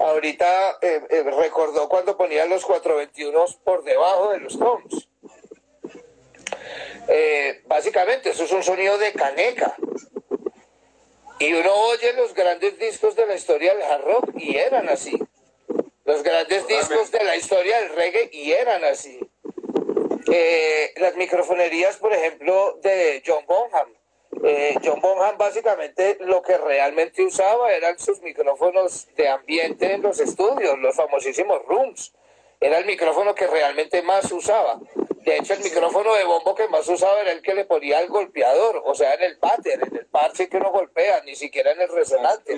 Ahorita eh, eh, recordó cuando ponía los 421 por debajo de los toms. Eh, básicamente, eso es un sonido de caneca. Y uno oye los grandes discos de la historia del hard rock y eran así. Los grandes discos de la historia del reggae y eran así. Eh, las microfonerías, por ejemplo, de John Bonham. Eh, John Bonham básicamente lo que realmente usaba eran sus micrófonos de ambiente en los estudios, los famosísimos rooms. Era el micrófono que realmente más usaba. De hecho, el micrófono de bombo que más usaba era el que le ponía al golpeador, o sea, en el pater, en el parche que uno golpea, ni siquiera en el resonante.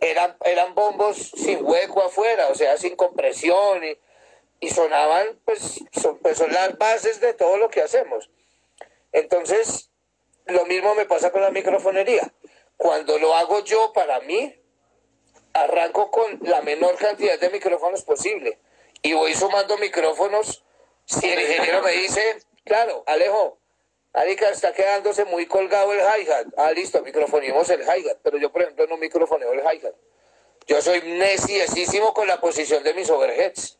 Eran, eran bombos sin hueco afuera, o sea, sin compresión. Y, y sonaban, pues son, pues son las bases de todo lo que hacemos. Entonces, lo mismo me pasa con la microfonería. Cuando lo hago yo para mí, arranco con la menor cantidad de micrófonos posible y voy sumando micrófonos. Si el ingeniero me dice, claro, Alejo, Arica está quedándose muy colgado el hi-hat. Ah, listo, microfonimos el hi-hat, pero yo, por ejemplo, no microfoneo el hi-hat. Yo soy neciesísimo con la posición de mis overheads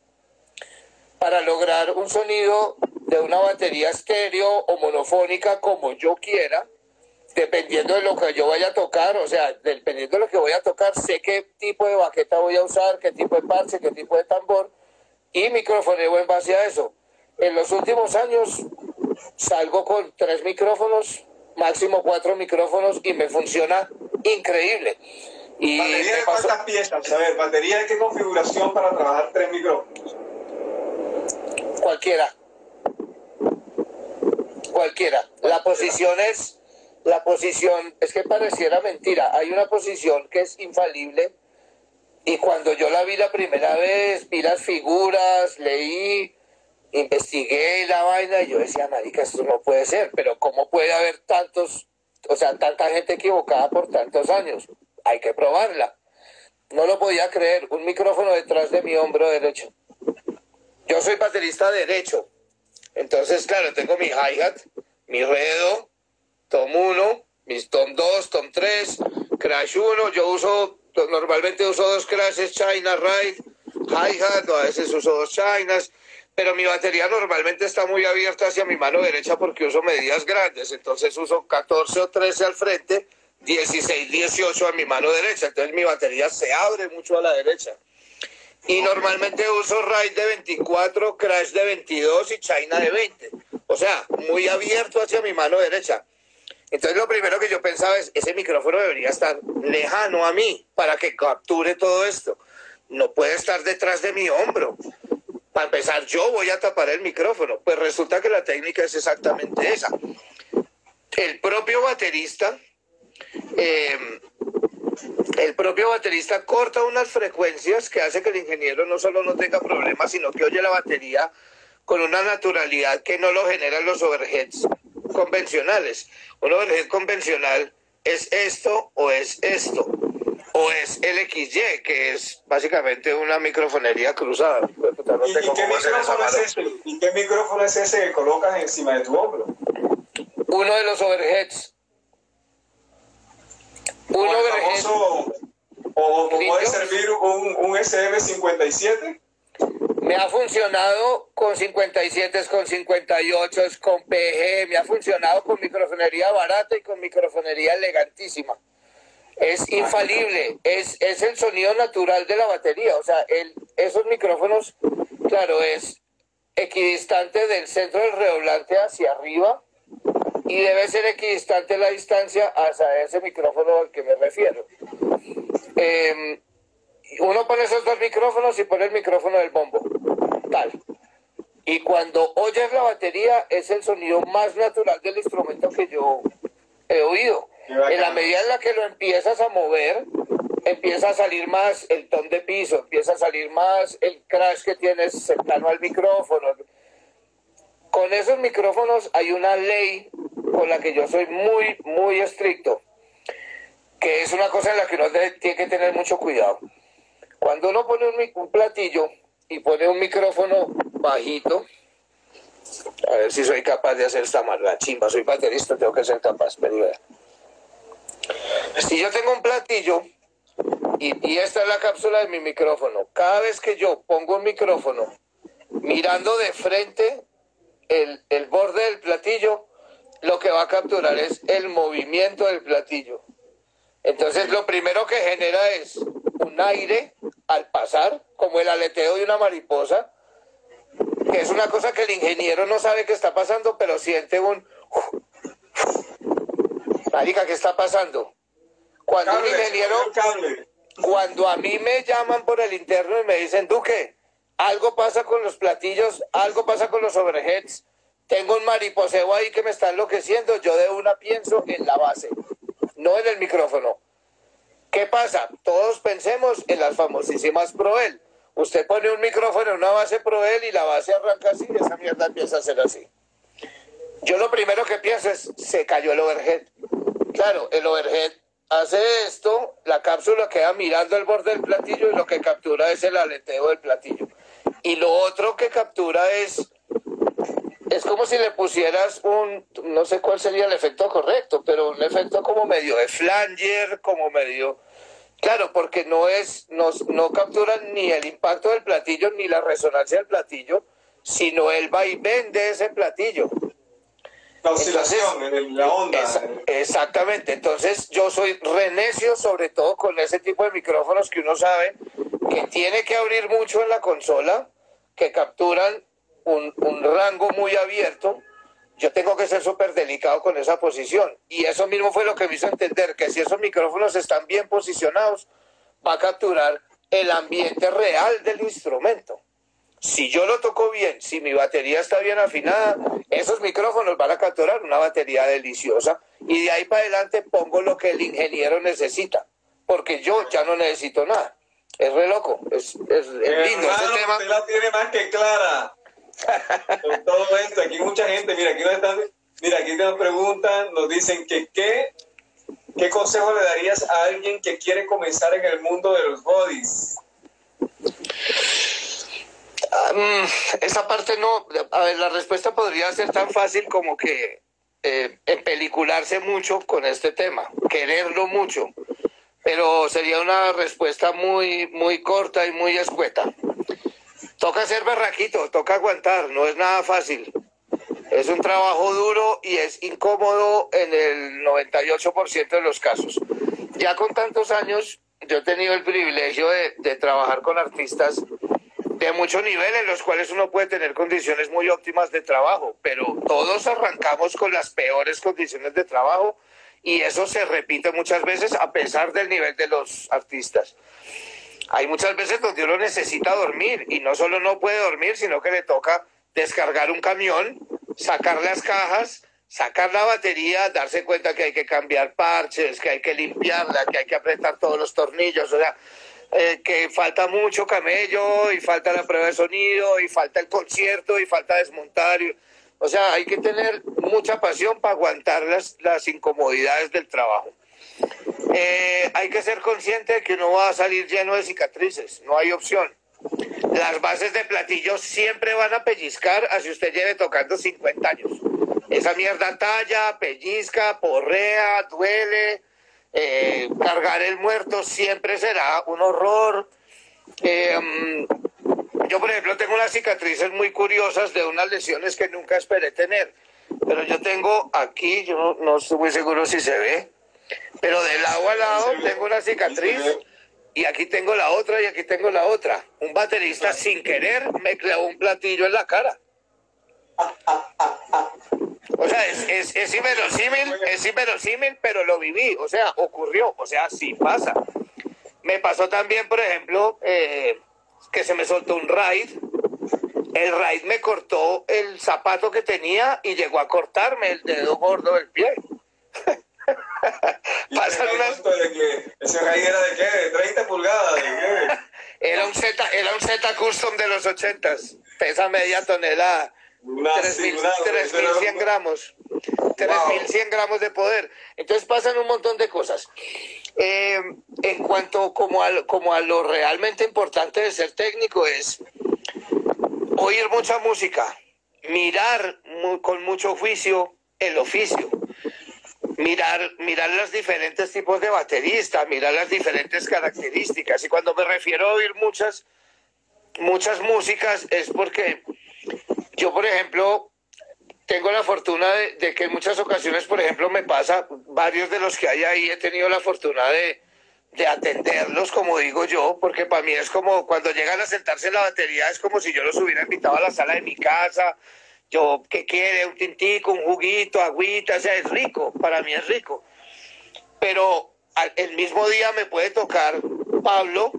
para lograr un sonido de una batería estéreo o monofónica como yo quiera, dependiendo de lo que yo vaya a tocar, o sea, dependiendo de lo que voy a tocar, sé qué tipo de baqueta voy a usar, qué tipo de parche, qué tipo de tambor, y microfoneo en base a eso. En los últimos años salgo con tres micrófonos, máximo cuatro micrófonos, y me funciona increíble. Y ¿Batería de cuántas piezas? A ver, ¿batería de qué configuración para trabajar tres micrófonos? Cualquiera. Cualquiera. La posición es, la posición, es que pareciera mentira. Hay una posición que es infalible y cuando yo la vi la primera vez, vi las figuras, leí, investigué la vaina y yo decía, marica, esto no puede ser, pero ¿cómo puede haber tantos, o sea, tanta gente equivocada por tantos años? Hay que probarla. No lo podía creer, un micrófono detrás de mi hombro derecho. Yo soy baterista derecho. Entonces, claro, tengo mi hi-hat, mi redo, tom 1, mis tom 2, tom 3, crash 1. Yo uso, normalmente uso dos crashes, China, right, hi-hat, a veces uso dos Chinas. Pero mi batería normalmente está muy abierta hacia mi mano derecha porque uso medidas grandes. Entonces uso 14 o 13 al frente, 16, 18 a mi mano derecha. Entonces mi batería se abre mucho a la derecha. Y normalmente uso RAID de 24, Crash de 22 y China de 20. O sea, muy abierto hacia mi mano derecha. Entonces lo primero que yo pensaba es, ese micrófono debería estar lejano a mí para que capture todo esto. No puede estar detrás de mi hombro. Para empezar, yo voy a tapar el micrófono. Pues resulta que la técnica es exactamente esa. El propio baterista eh, el propio baterista corta unas frecuencias que hace que el ingeniero no solo no tenga problemas, sino que oye la batería con una naturalidad que no lo generan los overheads convencionales. Un overhead convencional es esto o es esto, o es el XY, que es básicamente una microfonería cruzada. ¿Y, qué micrófono es ese? ¿Y qué micrófono es ese que colocas encima de tu hombro? Uno de los overheads uno famoso, o, puede servir un, un SM57. Me ha funcionado con 57, con 58, con PG, me ha funcionado con microfonería barata y con microfonería elegantísima. Es infalible, es, es el sonido natural de la batería. O sea, esos micrófonos, claro, es equidistante del centro del redoblante hacia arriba y debe ser equidistante la distancia hacia ese micrófono al que me refiero. Em, uno pone esos dos micrófonos y pone el micrófono del bombo, tal. Y cuando oyes la batería es el sonido más natural del instrumento que yo he oído. En la medida en la que lo empiezas a mover, empieza a salir más el ton de piso, empieza a salir más el crash que tienes cercano al micrófono. Con esos micrófonos hay una ley con la que yo soy muy, muy estricto, que es una cosa en la que uno tiene que tener mucho cuidado. Cuando uno pone un, platillo y pone un micrófono bajito, a ver si soy capaz de hacer esta mala chimba, soy baterista, tengo que ser capaz, pero Si yo tengo un platillo y, esta es la cápsula de mi micrófono, cada vez que yo pongo un micrófono mirando de frente el borde del platillo, lo que va a capturar es el movimiento del platillo. Entonces lo primero que genera es un aire al pasar, como el aleteo de una mariposa, que es una cosa que el ingeniero no sabe que está pasando, pero siente un... Marica, ¿qué está pasando? Cuando un ingeniero... Cuando a mí me llaman por el interno y me dicen, Duque, algo pasa con los platillos, algo pasa con los overheads, tengo un mariposeo ahí que me está enloqueciendo, yo de una pienso en la base, no en el micrófono. ¿Qué pasa? Todos pensemos en las famosísimas Proel. Usted pone un micrófono en una base Proel y la base arranca así y esa mierda empieza a ser así. Yo lo primero que pienso es, se cayó el overhead. Claro, el overhead hace esto, la cápsula queda mirando el borde del platillo y lo que captura es el aleteo del platillo. Y lo otro que captura es es como si le pusieras un, no sé cuál sería el efecto correcto, pero un efecto como medio de flanger, como medio... Claro, porque no es, no, no capturan ni el impacto del platillo ni la resonancia del platillo, sino el vaivén de ese platillo. La oscilación en la onda. exactamente. Entonces yo soy renecio sobre todo con ese tipo de micrófonos que uno sabe que tiene que abrir mucho en la consola, que capturan un, rango muy abierto, yo tengo que ser súper delicado con esa posición. Y eso mismo fue lo que me hizo entender que si esos micrófonos están bien posicionados, va a capturar el ambiente real del instrumento. Si yo lo toco bien, si mi batería está bien afinada, esos micrófonos van a capturar una batería deliciosa y de ahí para adelante pongo lo que el ingeniero necesita, porque yo ya no necesito nada. Es re loco, es, es, lindo. ese tema. la tiene más que clara con todo esto, aquí mucha gente, mira, aquí nos están, mira, aquí nos preguntan, nos dicen que qué, qué consejo le darías a alguien que quiere comenzar en el mundo de los bodies. Mm, esa parte no, a ver, la respuesta podría ser tan fácil como que eh, empelicularse mucho con este tema, quererlo mucho, pero sería una respuesta muy, muy corta y muy escueta. Toca ser berraquito, toca aguantar, no es nada fácil. Es un trabajo duro y es incómodo en el 98% de los casos. Ya con tantos años, yo he tenido el privilegio de, de, trabajar con artistas de mucho nivel en los cuales uno puede tener condiciones muy óptimas de trabajo, pero todos arrancamos con las peores condiciones de trabajo y eso se repite muchas veces a pesar del nivel de los artistas hay muchas veces donde uno necesita dormir y no solo no puede dormir, sino que le toca descargar un camión, sacar las cajas, sacar la batería, darse cuenta que hay que cambiar parches, que hay que limpiarla, que hay que apretar todos los tornillos, o sea, eh, que falta mucho camello y falta la prueba de sonido y falta el concierto y falta desmontar. o sea, hay que tener mucha pasión para aguantar las, las incomodidades del trabajo. Eh, hay que ser consciente de que uno va a salir lleno de cicatrices, no hay opción. Las bases de platillo siempre van a pellizcar así usted lleve tocando 50 años. Esa mierda talla, pellizca, porrea, duele. Eh, cargar el muerto siempre será un horror. Eh, yo, por ejemplo, tengo unas cicatrices muy curiosas de unas lesiones que nunca esperé tener. Pero yo tengo aquí, yo no, estoy muy seguro si se ve, pero de lado a lado tengo una cicatriz y aquí tengo la otra y aquí tengo la otra. Un baterista sin querer me clavó un platillo en la cara. O sea, es, es, es inverosímil, es inverosímil, pero lo viví, o sea, ocurrió, o sea, sí pasa. Me pasó también, por ejemplo, eh, que se me soltó un raid. El raid me cortó el zapato que tenía y llegó a cortarme el dedo gordo del pie. Pasan unas... de que ¿Ese raid era de qué? ¿De 30 pulgadas? ¿De qué? era un Z, era un Z custom de los 80 pesa media tonelada. 3.100 gramos. 3.100 gramos de poder. Entonces pasan un montón de cosas. Eh, en cuanto como a, como a lo realmente importante de ser técnico es oír mucha música, mirar con mucho juicio el oficio, mirar, mirar los diferentes tipos de bateristas, mirar las diferentes características. Y cuando me refiero a oír muchas, muchas músicas es porque yo, por ejemplo, tengo la fortuna de, que en muchas ocasiones, por ejemplo, me pasa, varios de los que hay ahí he tenido la fortuna de, atenderlos, como digo yo, porque para mí es como cuando llegan a sentarse en la batería, es como si yo los hubiera invitado a la sala de mi casa. Yo, ¿qué quiere? Un tintico, un juguito, agüita, o sea, es rico, para mí es rico. Pero el mismo día me puede tocar Pablo,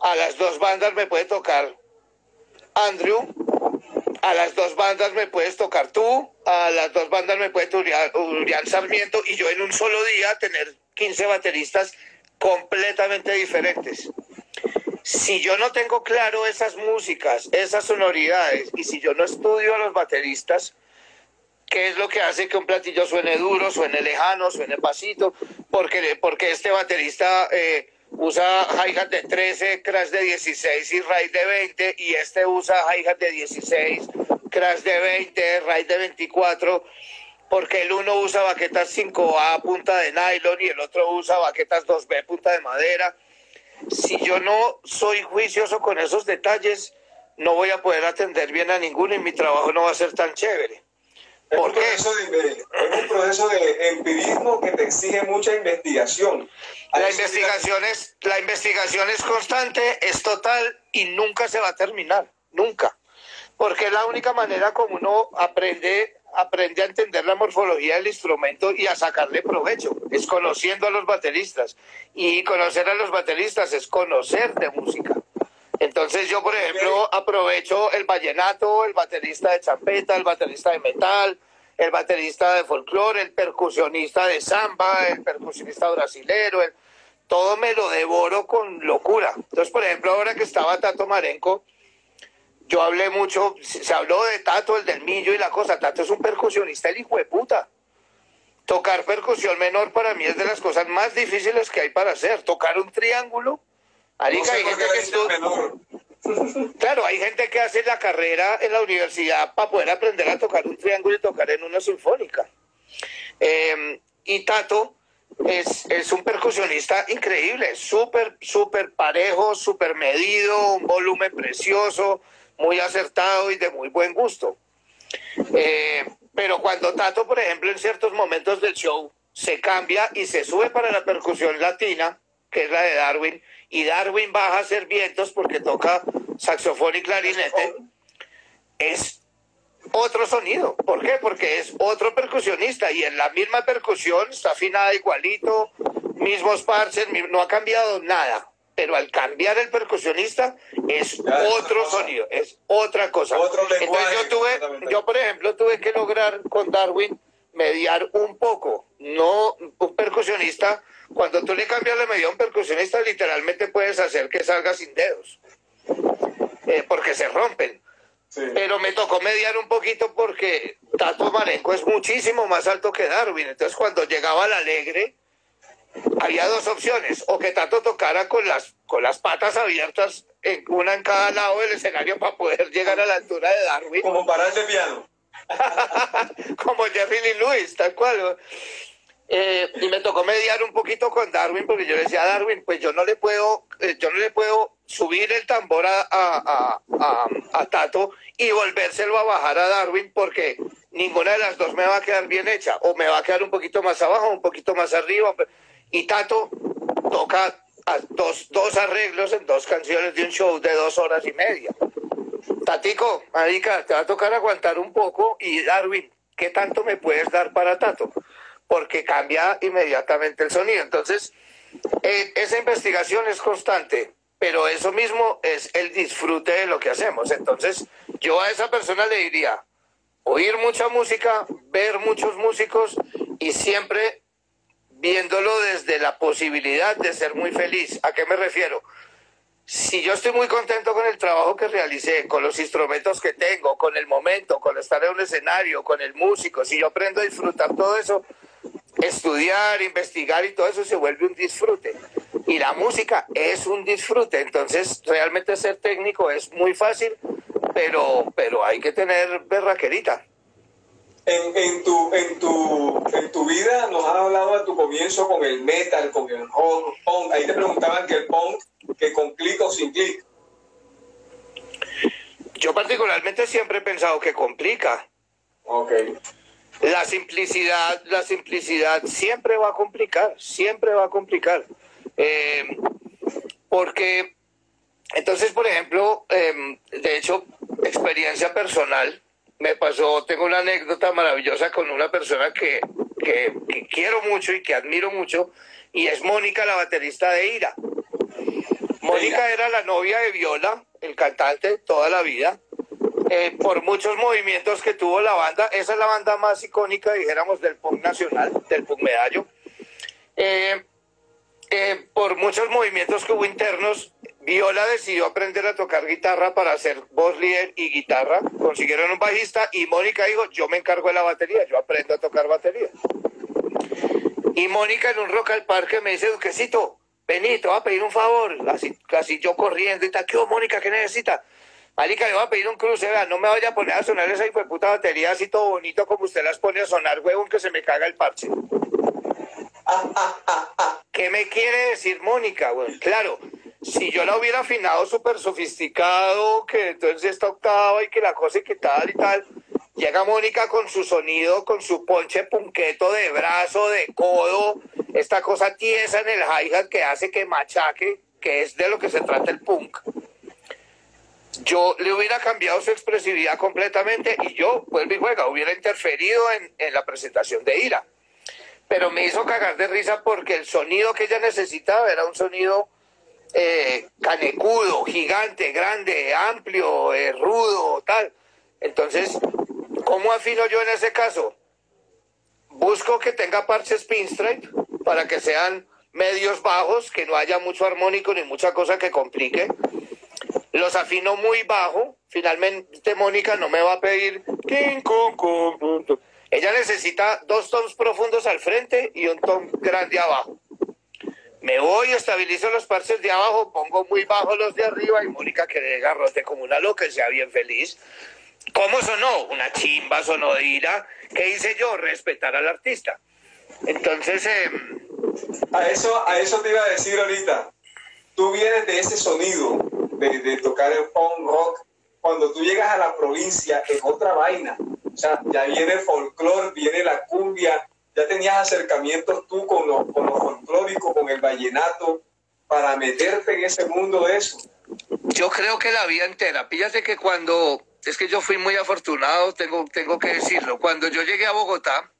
a las dos bandas me puede tocar Andrew, a las dos bandas me puedes tocar tú, a las dos bandas me puede tocar Urián Sarmiento y yo en un solo día tener 15 bateristas completamente diferentes. Si yo no tengo claro esas músicas, esas sonoridades, y si yo no estudio a los bateristas, ¿qué es lo que hace que un platillo suene duro, suene lejano, suene pasito? Porque, porque este baterista... Eh, usa hi-hat de 13, crash de 16 y raíz de 20, y este usa hi-hat de 16, crash de 20, raíz de 24, porque el uno usa baquetas 5A punta de nylon y el otro usa baquetas 2B punta de madera. Si yo no soy juicioso con esos detalles, no voy a poder atender bien a ninguno y mi trabajo no va a ser tan chévere. Es un, proceso de, es un proceso de empirismo que te exige mucha investigación. La investigación, es, la investigación es constante, es total y nunca se va a terminar, nunca. Porque es la única manera como uno aprende, aprende a entender la morfología del instrumento y a sacarle provecho. Es conociendo a los bateristas. Y conocer a los bateristas es conocer de música. Entonces yo, por ejemplo, aprovecho el vallenato, el baterista de champeta, el baterista de metal, el baterista de folclore, el percusionista de samba, el percusionista brasilero, todo me lo devoro con locura. Entonces, por ejemplo, ahora que estaba Tato Marenco, yo hablé mucho, se habló de Tato, el del Millo y la cosa. Tato es un percusionista, el hijo de puta. Tocar percusión menor para mí es de las cosas más difíciles que hay para hacer. Tocar un triángulo Claro, hay gente que hace la carrera en la universidad para poder aprender a tocar un triángulo y tocar en una sinfónica. Em, y Tato es, es, un percusionista increíble, súper, súper parejo, súper medido, un volumen precioso, muy acertado y de muy buen gusto. Eh, pero cuando Tato, por ejemplo, en ciertos momentos del show se cambia y se sube para la percusión latina, que es la de Darwin, y Darwin baja a hacer vientos porque toca saxofón y clarinete, es otro sonido. ¿Por qué? Porque es otro percusionista y en la misma percusión está afinada igualito, mismos parches, no ha cambiado nada. Pero al cambiar el percusionista es otro sonido, es otra cosa. Entonces yo tuve, yo por ejemplo tuve que lograr con Darwin mediar un poco, no un percusionista. Cuando tú le cambias la medida a un percusionista, literalmente puedes hacer que salga sin dedos, eh, porque se rompen. Pero me tocó mediar un poquito porque Tato Marenco es muchísimo más alto que Darwin. Entonces, cuando llegaba al alegre, había dos opciones: o que Tato tocara con las, con las patas abiertas, en, una en cada lado del escenario para poder llegar a la altura de Darwin. Como para de piano. Como Jerry Lee Lewis, tal cual. Eh, y me tocó mediar un poquito con Darwin porque yo le decía a Darwin, pues yo no le puedo, eh, yo no le puedo subir el tambor a, a, a, Tato y volvérselo a bajar a Darwin porque ninguna de las dos me va a quedar bien hecha o me va a quedar un poquito más abajo, un poquito más arriba. Y Tato toca dos, dos arreglos en dos canciones de un show de dos horas y media. Tatico, marica, te va a tocar aguantar un poco y Darwin, ¿qué tanto me puedes dar para Tato? Porque cambia inmediatamente el sonido. Entonces, eh, esa investigación es constante, pero eso mismo es el disfrute de lo que hacemos. Entonces, yo a esa persona le diría, oír mucha música, ver muchos músicos y siempre viéndolo desde la posibilidad de ser muy feliz. ¿A qué me refiero? si yo estoy muy contento con el trabajo que realicé, con los instrumentos que tengo, con el momento, con estar en un escenario, con el músico, si yo aprendo a disfrutar todo eso, estudiar, investigar y todo eso se vuelve un disfrute. Y la música es un disfrute, entonces realmente ser técnico es muy fácil, pero, pero hay que tener berraquerita. En, en, tu, en, tu, en tu vida nos has hablado de tu comienzo con el metal, con el punk. Ahí te preguntaban que el punk, que con clic o sin clic. Yo particularmente siempre he pensado que complica. Ok. La simplicidad, la simplicidad siempre va a complicar, siempre va a complicar. Eh, porque, entonces, por ejemplo, em, de hecho, experiencia personal, me pasó, tengo una anécdota maravillosa con una persona que, que, quiero mucho y que admiro mucho, y es Mónica, la baterista de Ira. Mónica era la novia de Viola, el cantante, toda la vida. Eh, por muchos movimientos que tuvo la banda, esa es la banda más icónica, dijéramos, del punk nacional, del punk medallo. Eh, eh, por muchos movimientos que hubo internos, Viola decidió aprender a tocar guitarra para hacer voz líder y guitarra. Consiguieron un bajista y Mónica dijo, yo me encargo de la batería, yo aprendo a tocar batería. Y Mónica en un rock al parque me dice, Duquecito, vení, te voy a pedir un favor. Así, casi yo corriendo y tal, ¿qué Mónica? ¿Qué necesita? Marica, le voy a pedir un cruce, no me vaya a poner a sonar esa puta batería así todo bonito como usted las pone a sonar, huevón, que se me caga el parche. ¿Qué me quiere decir Mónica? Bueno, claro, si yo la hubiera afinado súper sofisticado, que entonces esta octava y que la cosa y que tal y tal, llega Mónica con su sonido, con su ponche punqueto de brazo, de codo, esta cosa tiesa en el hi-hat que hace que machaque, que es de lo que se trata el punk. Yo le hubiera cambiado su expresividad completamente y yo, pues mi juega, hubiera interferido en, en la presentación de Ira. Pero me hizo cagar de risa porque el sonido que ella necesitaba era un sonido eh, canecudo, gigante, grande, amplio, eh, rudo, tal. Entonces, ¿cómo afino yo en ese caso? Busco que tenga parches pinstripe para que sean medios bajos, que no haya mucho armónico ni mucha cosa que complique. Los afino muy bajo. Finalmente Mónica no me va a pedir. Ella necesita dos tonos profundos al frente y un tono grande abajo. Me voy, estabilizo los parches de abajo, pongo muy bajo los de arriba y Mónica que de garrote como una loca y sea bien feliz. ¿Cómo sonó? Una chimba sonó de ira. ¿Qué hice yo? Respetar al artista. Entonces... Em, a, eso, a eso te iba a decir ahorita. Tú vienes de ese sonido, de, de tocar el punk rock. Cuando tú llegas a la provincia es otra vaina. O sea, ya viene el folclore, viene la cumbia, ya tenías acercamientos tú con lo, con lo folclórico, con el vallenato, para meterte en ese mundo de eso? Yo creo que la vida entera. Fíjate que cuando, es que yo fui muy afortunado, tengo, tengo que decirlo, cuando yo llegué a Bogotá,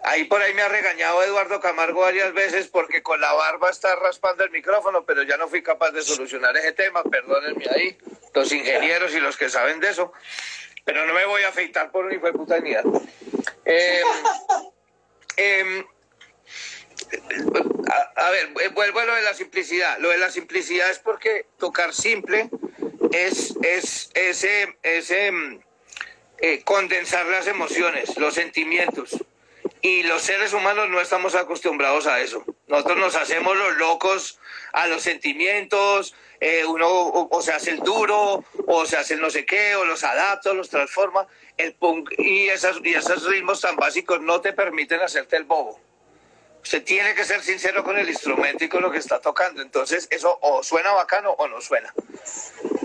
ahí por ahí me ha regañado Eduardo Camargo varias veces porque con la barba está raspando el micrófono, pero ya no fui capaz de solucionar ese tema, perdónenme ahí, los ingenieros y los que saben de eso, pero no me voy a afeitar por ni fue puta Em, em, a, ver, vuelvo a lo de la simplicidad. Lo de la simplicidad es porque tocar simple es, es ese, ese em, eh, condensar las emociones, los sentimientos. Y los seres humanos no estamos acostumbrados a eso. Nosotros nos hacemos los locos a los sentimientos, eh, uno o, se hace el duro, o se hace el no sé qué, o los adapta, o los transforma. El punk y, esas, y esos ritmos tan básicos no te permiten hacerte el bobo. Usted tiene que ser sincero con el instrumento y con lo que está tocando. Entonces, eso o suena bacano o no suena.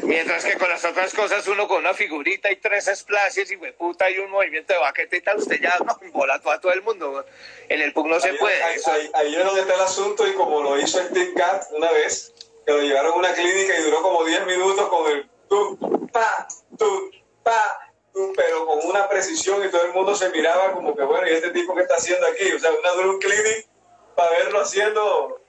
Mientras que con las otras cosas, uno con una figurita y tres splashes y puta y un movimiento de baqueta y tal, usted ya no bola a todo el mundo. En el punk no se puede. Ahí, ahí, es donde está el asunto y como lo hizo el Cat una vez, que lo llevaron a una clínica y duró como 10 minutos con el tu, pa, tu, pa, pero con una precisión y todo el mundo se miraba como que, bueno, ¿y este tipo qué está haciendo aquí? O sea, una drum clinic para verlo haciendo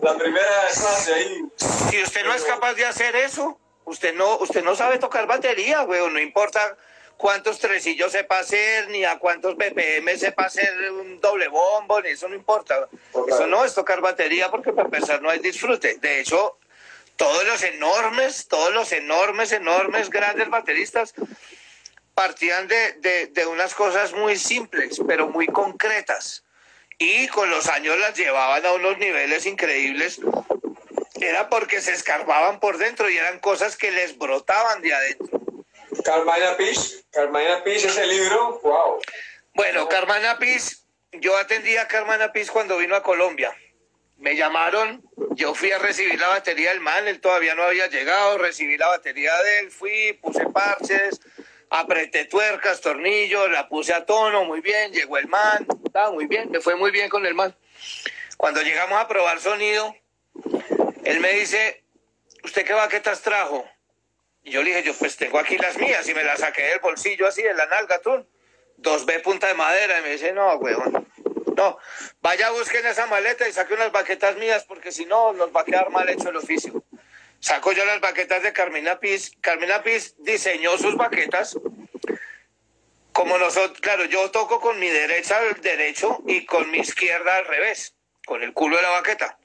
la primera clase ahí. Si usted no es capaz de hacer eso, usted no, usted no sabe tocar batería, güey, no importa cuántos tresillos sepa hacer, ni a cuántos BPM sepa hacer un doble bombo, ni eso no importa. Eso no es tocar batería porque para empezar no hay disfrute. De hecho, todos los enormes, todos los enormes, enormes, grandes bateristas partían de, de, de unas cosas muy simples, pero muy concretas y con los años las llevaban a unos niveles increíbles, era porque se escarbaban por dentro y eran cosas que les brotaban de adentro. Carmina Pish, ese libro, wow. Bueno, Carmina Pish, yo atendí a Carmina Pish cuando vino a Colombia. Me llamaron, yo fui a recibir la batería del man, él todavía no había llegado, recibí la batería de él, fui, puse parches, apreté tuercas, tornillos, la puse a tono, muy bien, llegó el man, estaba muy bien, me fue muy bien con el man. Cuando llegamos a probar sonido, él me dice, ¿usted qué baquetas trajo? Y yo le dije, yo pues tengo aquí las mías y me las saqué del bolsillo así, de la nalga, tú. Dos B punta de madera. Y me dice, no, huevón. No, vaya busquen esa maleta y saque unas baquetas mías porque si no nos va a quedar mal hecho el oficio. Saco yo las baquetas de Carmina Piz. Carmina Piz diseñó sus baquetas. Como nosotros, claro, yo toco con mi derecha al derecho y con mi izquierda al revés, con el culo de la baqueta.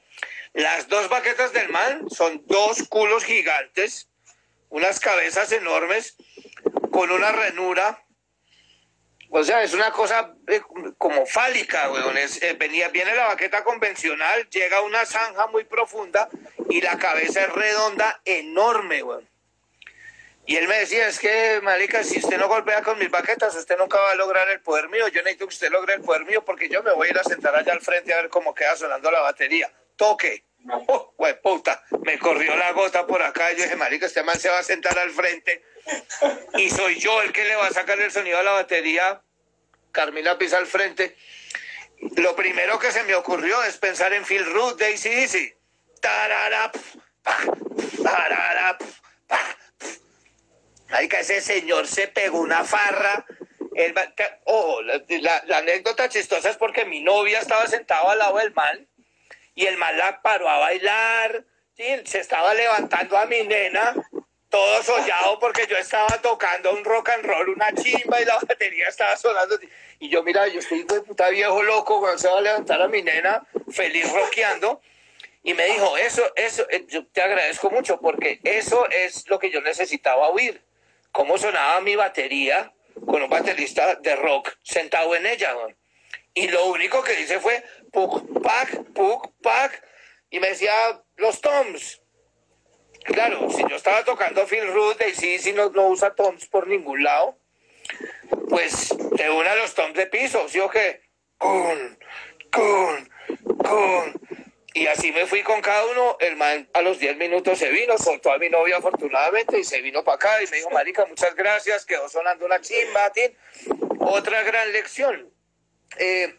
Las dos baquetas del man son dos culos gigantes, unas cabezas enormes, con una ranura o sea, es una cosa eh, como fálica, weón. Eh, venía, viene la baqueta convencional, llega una zanja muy profunda y la cabeza es redonda, enorme, weón. Y él me decía, es que, marica, si usted no golpea con mis baquetas, usted nunca va a lograr el poder mío. Yo necesito que usted logre el poder mío porque yo me voy a ir a sentar allá al frente a ver cómo queda sonando la batería. Toque. Oh, puta, me corrió la gota por acá. Y yo dije, marica, este man se va a sentar al frente y soy yo el que le va a sacar el sonido a la batería. Carmina pisa al frente. Lo primero que se me ocurrió es pensar en Phil Root de ACDC. Marica, ese señor se pegó una farra. oh, la, anécdota chistosa es porque mi novia estaba sentada al lado del mal y el mal la paró a bailar. se estaba levantando a mi nena todo soñado porque yo estaba tocando un rock and roll, una chimba y la batería estaba sonando. Y yo, mira, yo estoy de puta viejo loco cuando se va a levantar a mi nena, feliz rockeando. Y me dijo, eso, eso, eh, yo te agradezco mucho porque eso es lo que yo necesitaba oír. Cómo sonaba mi batería con un baterista de rock sentado en ella. Y lo único que dice fue, puk, pac, puk, pac. Y me decía, los toms Claro, si yo estaba tocando Phil Root y sí, no, no usa toms por ningún lado, pues de una los toms de piso, ¿sí o qué? Con, con, con. Y así me fui con cada uno. El man a los 10 minutos se vino, soltó a mi novia afortunadamente y se vino para acá y me dijo, Marica, muchas gracias, quedó sonando una chimba. Otra gran lección. Eh,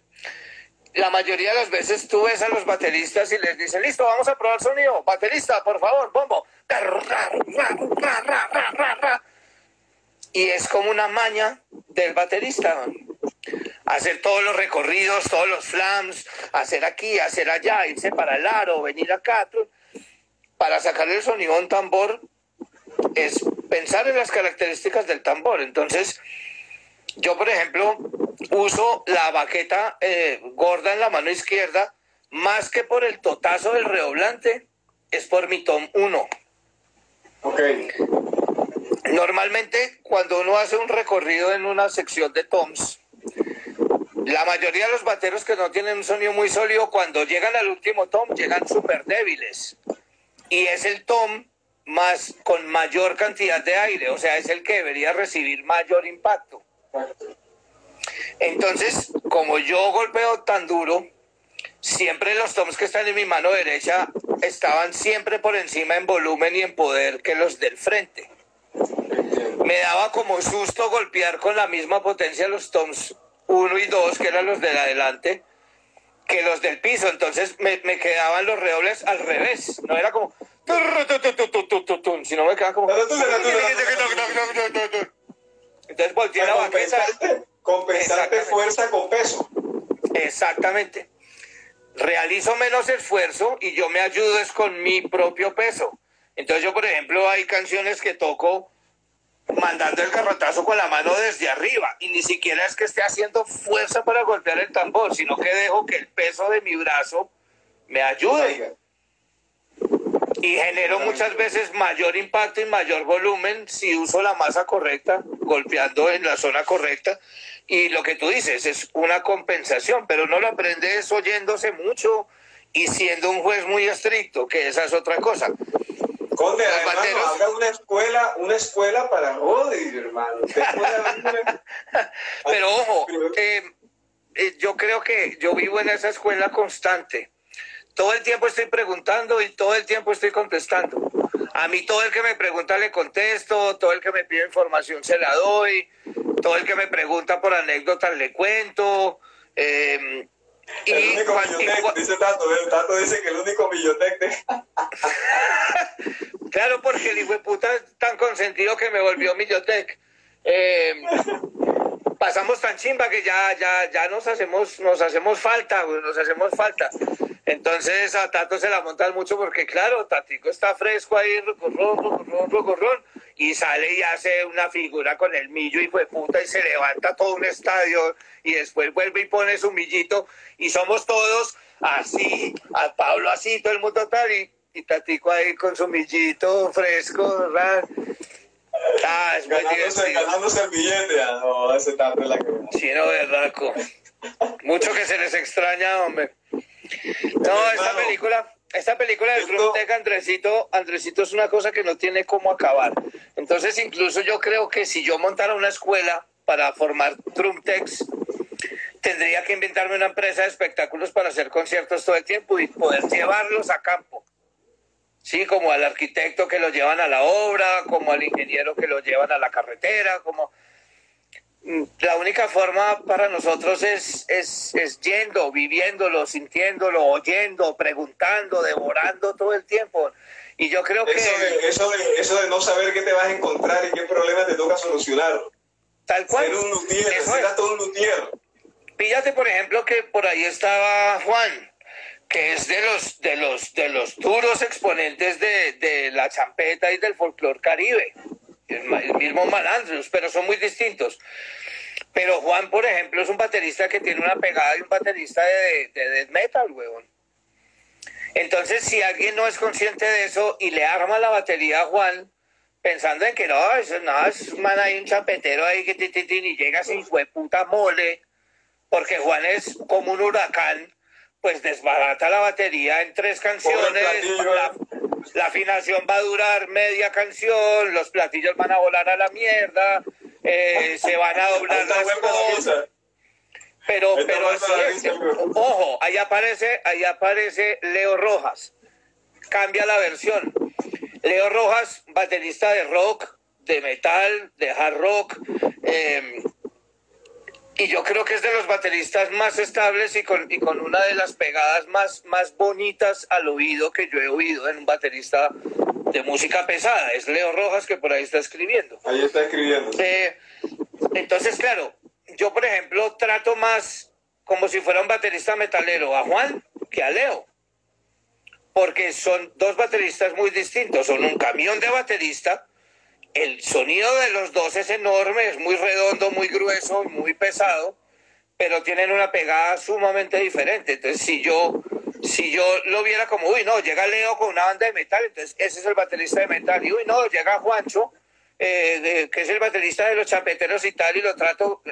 la mayoría de las veces tú ves a los bateristas y les dicen, listo, vamos a probar sonido. Baterista, por favor, bombo. Y es como una maña del baterista. Hacer todos los recorridos, todos los flams, hacer aquí, hacer allá, irse para el aro, venir acá. Para sacar el sonido a un tambor es pensar en las características del tambor. Entonces, yo, por ejemplo, uso la baqueta eh, gorda en la mano izquierda, más que por el totazo del redoblante, es por mi tom 1. Ok. Normalmente, cuando uno hace un recorrido en una sección de toms, la mayoría de los bateros que no tienen un sonido muy sólido, cuando llegan al último tom, llegan súper débiles. Y es el tom más con mayor cantidad de aire, o sea, es el que debería recibir mayor impacto. Entonces, como yo golpeo tan duro, siempre los toms que están en mi mano derecha estaban siempre por encima en volumen y en poder que los del frente. Me daba como susto golpear con la misma potencia los toms 1 y 2, que eran los del adelante, que los del piso. Entonces me, me quedaban los redobles al revés. No era como... Sino me quedaban como... Entonces volteé la baqueta. Compensarte fuerza con peso. Exactamente. Realizo menos esfuerzo y yo me ayudo es con mi propio peso. Entonces yo, por ejemplo, hay canciones que toco mandando el carrotazo con la mano desde arriba y ni siquiera es que esté haciendo fuerza para golpear el tambor, sino que dejo que el peso de mi brazo me ayude. Y genero muchas veces mayor impacto y mayor volumen si uso la masa correcta, golpeando en la zona correcta. Y lo que tú dices es una compensación, pero no lo aprendes oyéndose mucho y siendo un juez muy estricto, que esa es otra cosa. Conde, hermano, haga una escuela, una escuela para Rodri, hermano. Pero ojo, eh, yo creo que yo vivo en esa escuela constante. Todo el tiempo estoy preguntando y todo el tiempo estoy contestando. A mí todo el que me pregunta le contesto, todo el que me pide información se la doy, todo el que me pregunta por anécdotas le cuento. Eh, y el único millotec, dice Tato, el Tato dice que el único millotec Claro, porque el hijo de puta es tan consentido que me volvió millotec. Eh, pasamos tan chimba que ya, ya, ya nos hacemos, nos hacemos falta, nos hacemos falta. Entonces a Tato se la montan mucho porque, claro, Tatico está fresco ahí, rocorrón, rocorrón, rocorrón, y sale y hace una figura con el millo, y fue puta, y se levanta todo un estadio, y después vuelve y pone su millito, y somos todos así, a Pablo así, todo el mundo tal, y, y Tatico ahí con su millito fresco, ¿verdad? Ah, es ganándose, ganándose el billete, ah, no, ese Tato es la que... Sí, no, verdad, mucho que se les extraña, hombre. No, esta película, esta película de Drumtech, Andresito, Andresito es una cosa que no tiene cómo acabar. Entonces, incluso yo creo que si yo montara una escuela para formar Drumtechs, tendría que inventarme una empresa de espectáculos para hacer conciertos todo el tiempo y poder llevarlos a campo. Sí, como al arquitecto que lo llevan a la obra, como al ingeniero que lo llevan a la carretera, como la única forma para nosotros es, es, es, yendo, viviéndolo, sintiéndolo, oyendo, preguntando, devorando todo el tiempo. Y yo creo que... Eso de, eso de, no saber qué te vas a encontrar y qué problema te toca solucionar. Tal cual. Ser un luthier, ser todo un luthier. Píllate, por ejemplo, que por ahí estaba Juan, que es de los, de los, de los duros exponentes de, de la champeta y del folclore caribe el, mismo Malandros, pero son muy distintos. Pero Juan, por ejemplo, es un baterista que tiene una pegada y un baterista de, de metal, huevón. Entonces, si alguien no es consciente de eso y le arma la batería a Juan, pensando en que no, eso no, es man, hay un chapetero ahí que y llega sin puta mole, porque Juan es como un huracán, pues desbarata la batería en tres canciones, la afinación va a durar media canción, los platillos van a volar a la mierda, eh, se van a doblar las cosas. Pero, pero ojo, ahí aparece, ahí aparece Leo Rojas. Cambia la versión. Leo Rojas, baterista de rock, de metal, de hard rock. Eh, y yo creo que es de los bateristas más estables y con, y con una de las pegadas más, más bonitas al oído que yo he oído en un baterista de música pesada. Es Leo Rojas que por ahí está escribiendo. Ahí está escribiendo. Eh, entonces, claro, yo por ejemplo trato más como si fuera un baterista metalero a Juan que a Leo. Porque son dos bateristas muy distintos. Son un camión de baterista el sonido de los dos es enorme, es muy redondo, muy grueso muy pesado, pero tienen una pegada sumamente diferente. Entonces, si yo, si yo lo viera como, uy, no, llega Leo con una banda de metal, entonces ese es el baterista de metal, y uy, no, llega Juancho, eh, que es el baterista de los chapeteros y tal, y lo trato,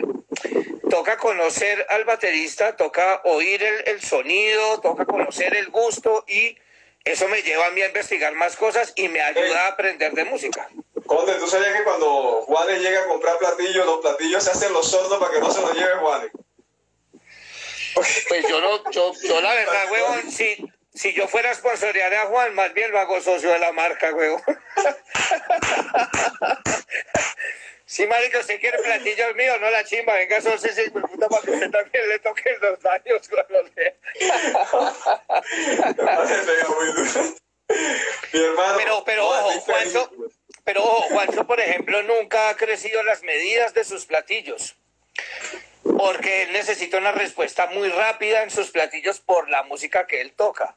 toca conocer al baterista, toca oír el sonido, toca conocer el gusto y eso me lleva a mí a investigar más cosas y me ayuda a aprender de música. Conde, ¿tú sabías que cuando Juanes llega a comprar platillos, los platillos se hacen los sordos para que no se los lleve Juanes? Pues yo no, yo, yo la verdad, huevón, si, si yo fuera a sponsorear a Juan, más bien lo hago socio de la marca, huevón. Sí, marico, usted quiere platillos míos, no la chimba. Venga, son seis puta para que usted también le toque los daños con los Mi hermano. Pero, pero ojo, Juancho, pero ojo, Juancho, por ejemplo, nunca ha crecido las medidas de sus platillos. Porque él necesita una respuesta muy rápida en sus platillos por la música que él toca.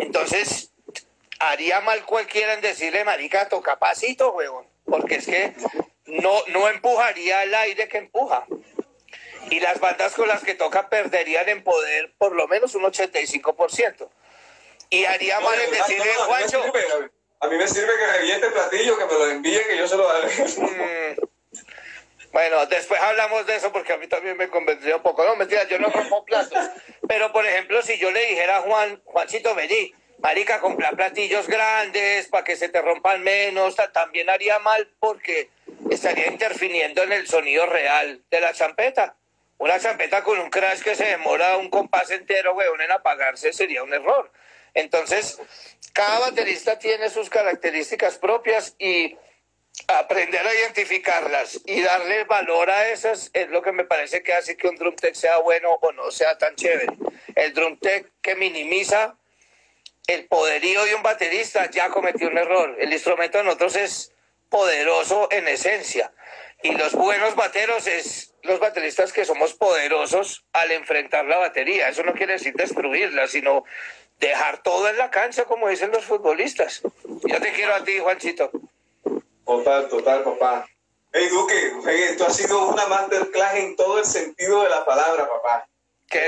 Entonces, haría mal cualquiera en decirle, marica, toca pasito, huevón. Porque es que no, no empujaría el aire que empuja. Y las bandas con las que toca perderían en poder por lo menos un 85%. Y haría mal en decirle, Juancho. A mí me sirve que reviente el platillo, que me lo envíe, que yo se lo daré. Mm. Bueno, después hablamos de eso porque a mí también me convenció un poco. No, mentira, yo no rompo platos. Pero, por ejemplo, si yo le dijera a Juan, Juancito, vení, marica, comprar platillos grandes para que se te rompan menos, también haría mal porque estaría interfiriendo en el sonido real de la champeta. Una champeta con un crash que se demora un compás entero, weón, en apagarse sería un error. Entonces, cada baterista tiene sus características propias y aprender a identificarlas y darle valor a esas es lo que me parece que hace que un drum tech sea bueno o no sea tan chévere. El drum tech que minimiza el poderío de un baterista ya cometió un error. El instrumento de nosotros es poderoso en esencia. Y los buenos bateros es los bateristas que somos poderosos al enfrentar la batería. Eso no quiere decir destruirla, sino dejar todo en la cancha, como dicen los futbolistas. Yo te quiero a ti, Juanchito. Total, total, papá. Hey, Duque, tú has sido una masterclass en todo el sentido de la palabra, papá. Qué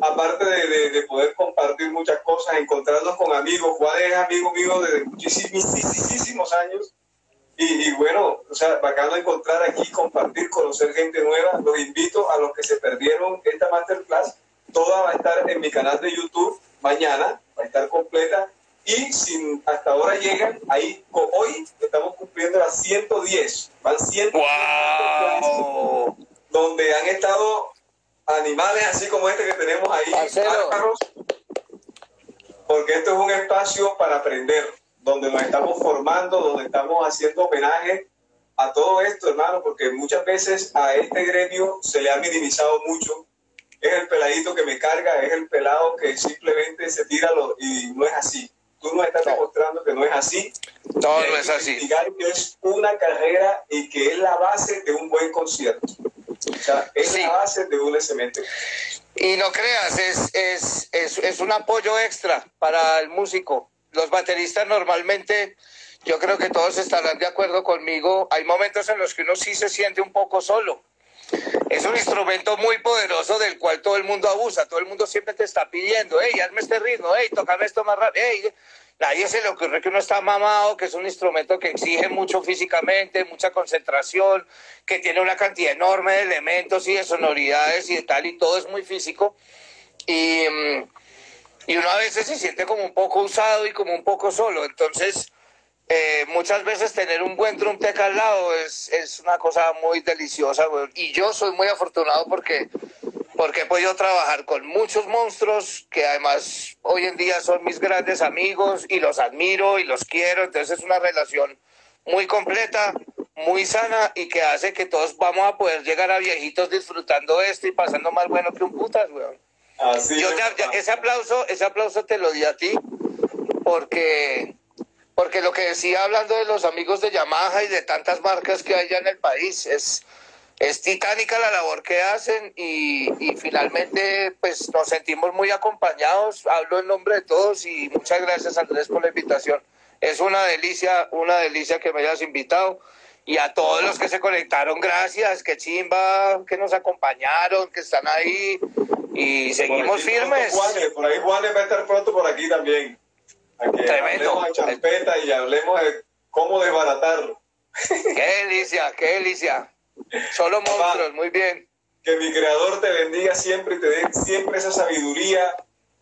aparte de, de, poder compartir muchas cosas, encontrarnos con amigos. Juan es amigo mío desde muchísimos años. Y, y, bueno, o sea, bacano encontrar aquí, compartir, conocer gente nueva. Los invito a los que se perdieron esta masterclass. Toda va a estar en mi canal de YouTube mañana, va a estar completa. Y si hasta ahora llegan, ahí hoy estamos cumpliendo las 110. Van 110 wow. donde han estado animales así como este que tenemos ahí, porque esto es un espacio para aprender, donde nos estamos formando, donde estamos haciendo homenaje a todo esto, hermano, porque muchas veces a este gremio se le ha minimizado mucho. Es el peladito que me carga, es el pelado que simplemente se tira lo, y no es así. Tú nos estás demostrando que no es así. Todo no es así. Que es una carrera y que es la base de un buen concierto. O sea, es la base de un cemento. Y no creas, es, es, es, es un apoyo extra para el músico. Los bateristas normalmente, yo creo que todos estarán de acuerdo conmigo, hay momentos en los que uno sí se siente un poco solo. Es un instrumento muy poderoso del cual todo el mundo abusa, todo el mundo siempre te está pidiendo, hey, hazme este ritmo, hey, tocame esto más rápido, hey, Nadie se le ocurre que uno está mamado, que es un instrumento que exige mucho físicamente, mucha concentración, que tiene una cantidad enorme de elementos y de sonoridades y de tal, y todo es muy físico. Y, mm, y uno a veces se siente como un poco usado y como un poco solo. Entonces, eh, muchas veces tener un buen drum tech al lado es, es una cosa muy deliciosa, Y yo soy muy afortunado porque porque he podido trabajar con muchos monstruos que además hoy en día son mis grandes amigos y los admiro y los quiero, entonces es una relación muy completa, muy sana y que hace que todos vamos a poder llegar a viejitos disfrutando esto y pasando más bueno que un putas, weón. Así Yo ese aplauso, ese aplauso te lo di a ti porque porque lo que decía hablando de los amigos de Yamaha y de tantas marcas que hay ya en el país es es titánica la labor que hacen y, finalmente pues nos sentimos muy acompañados. Hablo en nombre de todos y muchas gracias Andrés por la invitación. Es una delicia, una delicia que me hayas invitado. Y a todos los que se conectaron, gracias, que chimba, que nos acompañaron, que están ahí. Y seguimos firmes. por ahí Juanes va a estar pronto por aquí también. Tremendo. Hablemos de champeta y hablemos de cómo desbaratarlo. Qué delicia, qué delicia. Solo monstruos, muy bien. Que mi creador te bendiga siempre y te dé siempre esa sabiduría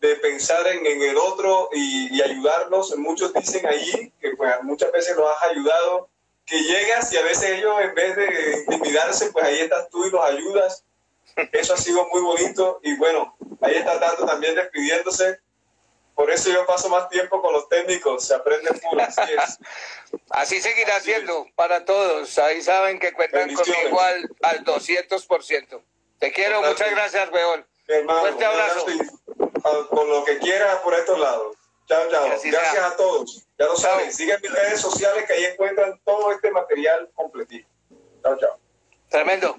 de pensar en, el otro y, ayudarnos. Muchos dicen allí que pues, muchas veces nos has ayudado, que llegas y a veces ellos en vez de intimidarse, pues ahí estás tú y los ayudas. Eso ha sido muy bonito y bueno, ahí está Tato también despidiéndose. Por eso yo paso más tiempo con los técnicos, se aprende full, así es. Así seguirá siendo para todos. Ahí saben que cuentan conmigo al, al 200%. Te quiero, muchas gracias, weón. Fuerte abrazo. con lo que quieras por estos lados. Chao, chao. Gracias, a todos. Ya lo saben, sigan mis redes sociales que ahí encuentran todo este material completito. Chao, chao. Tremendo.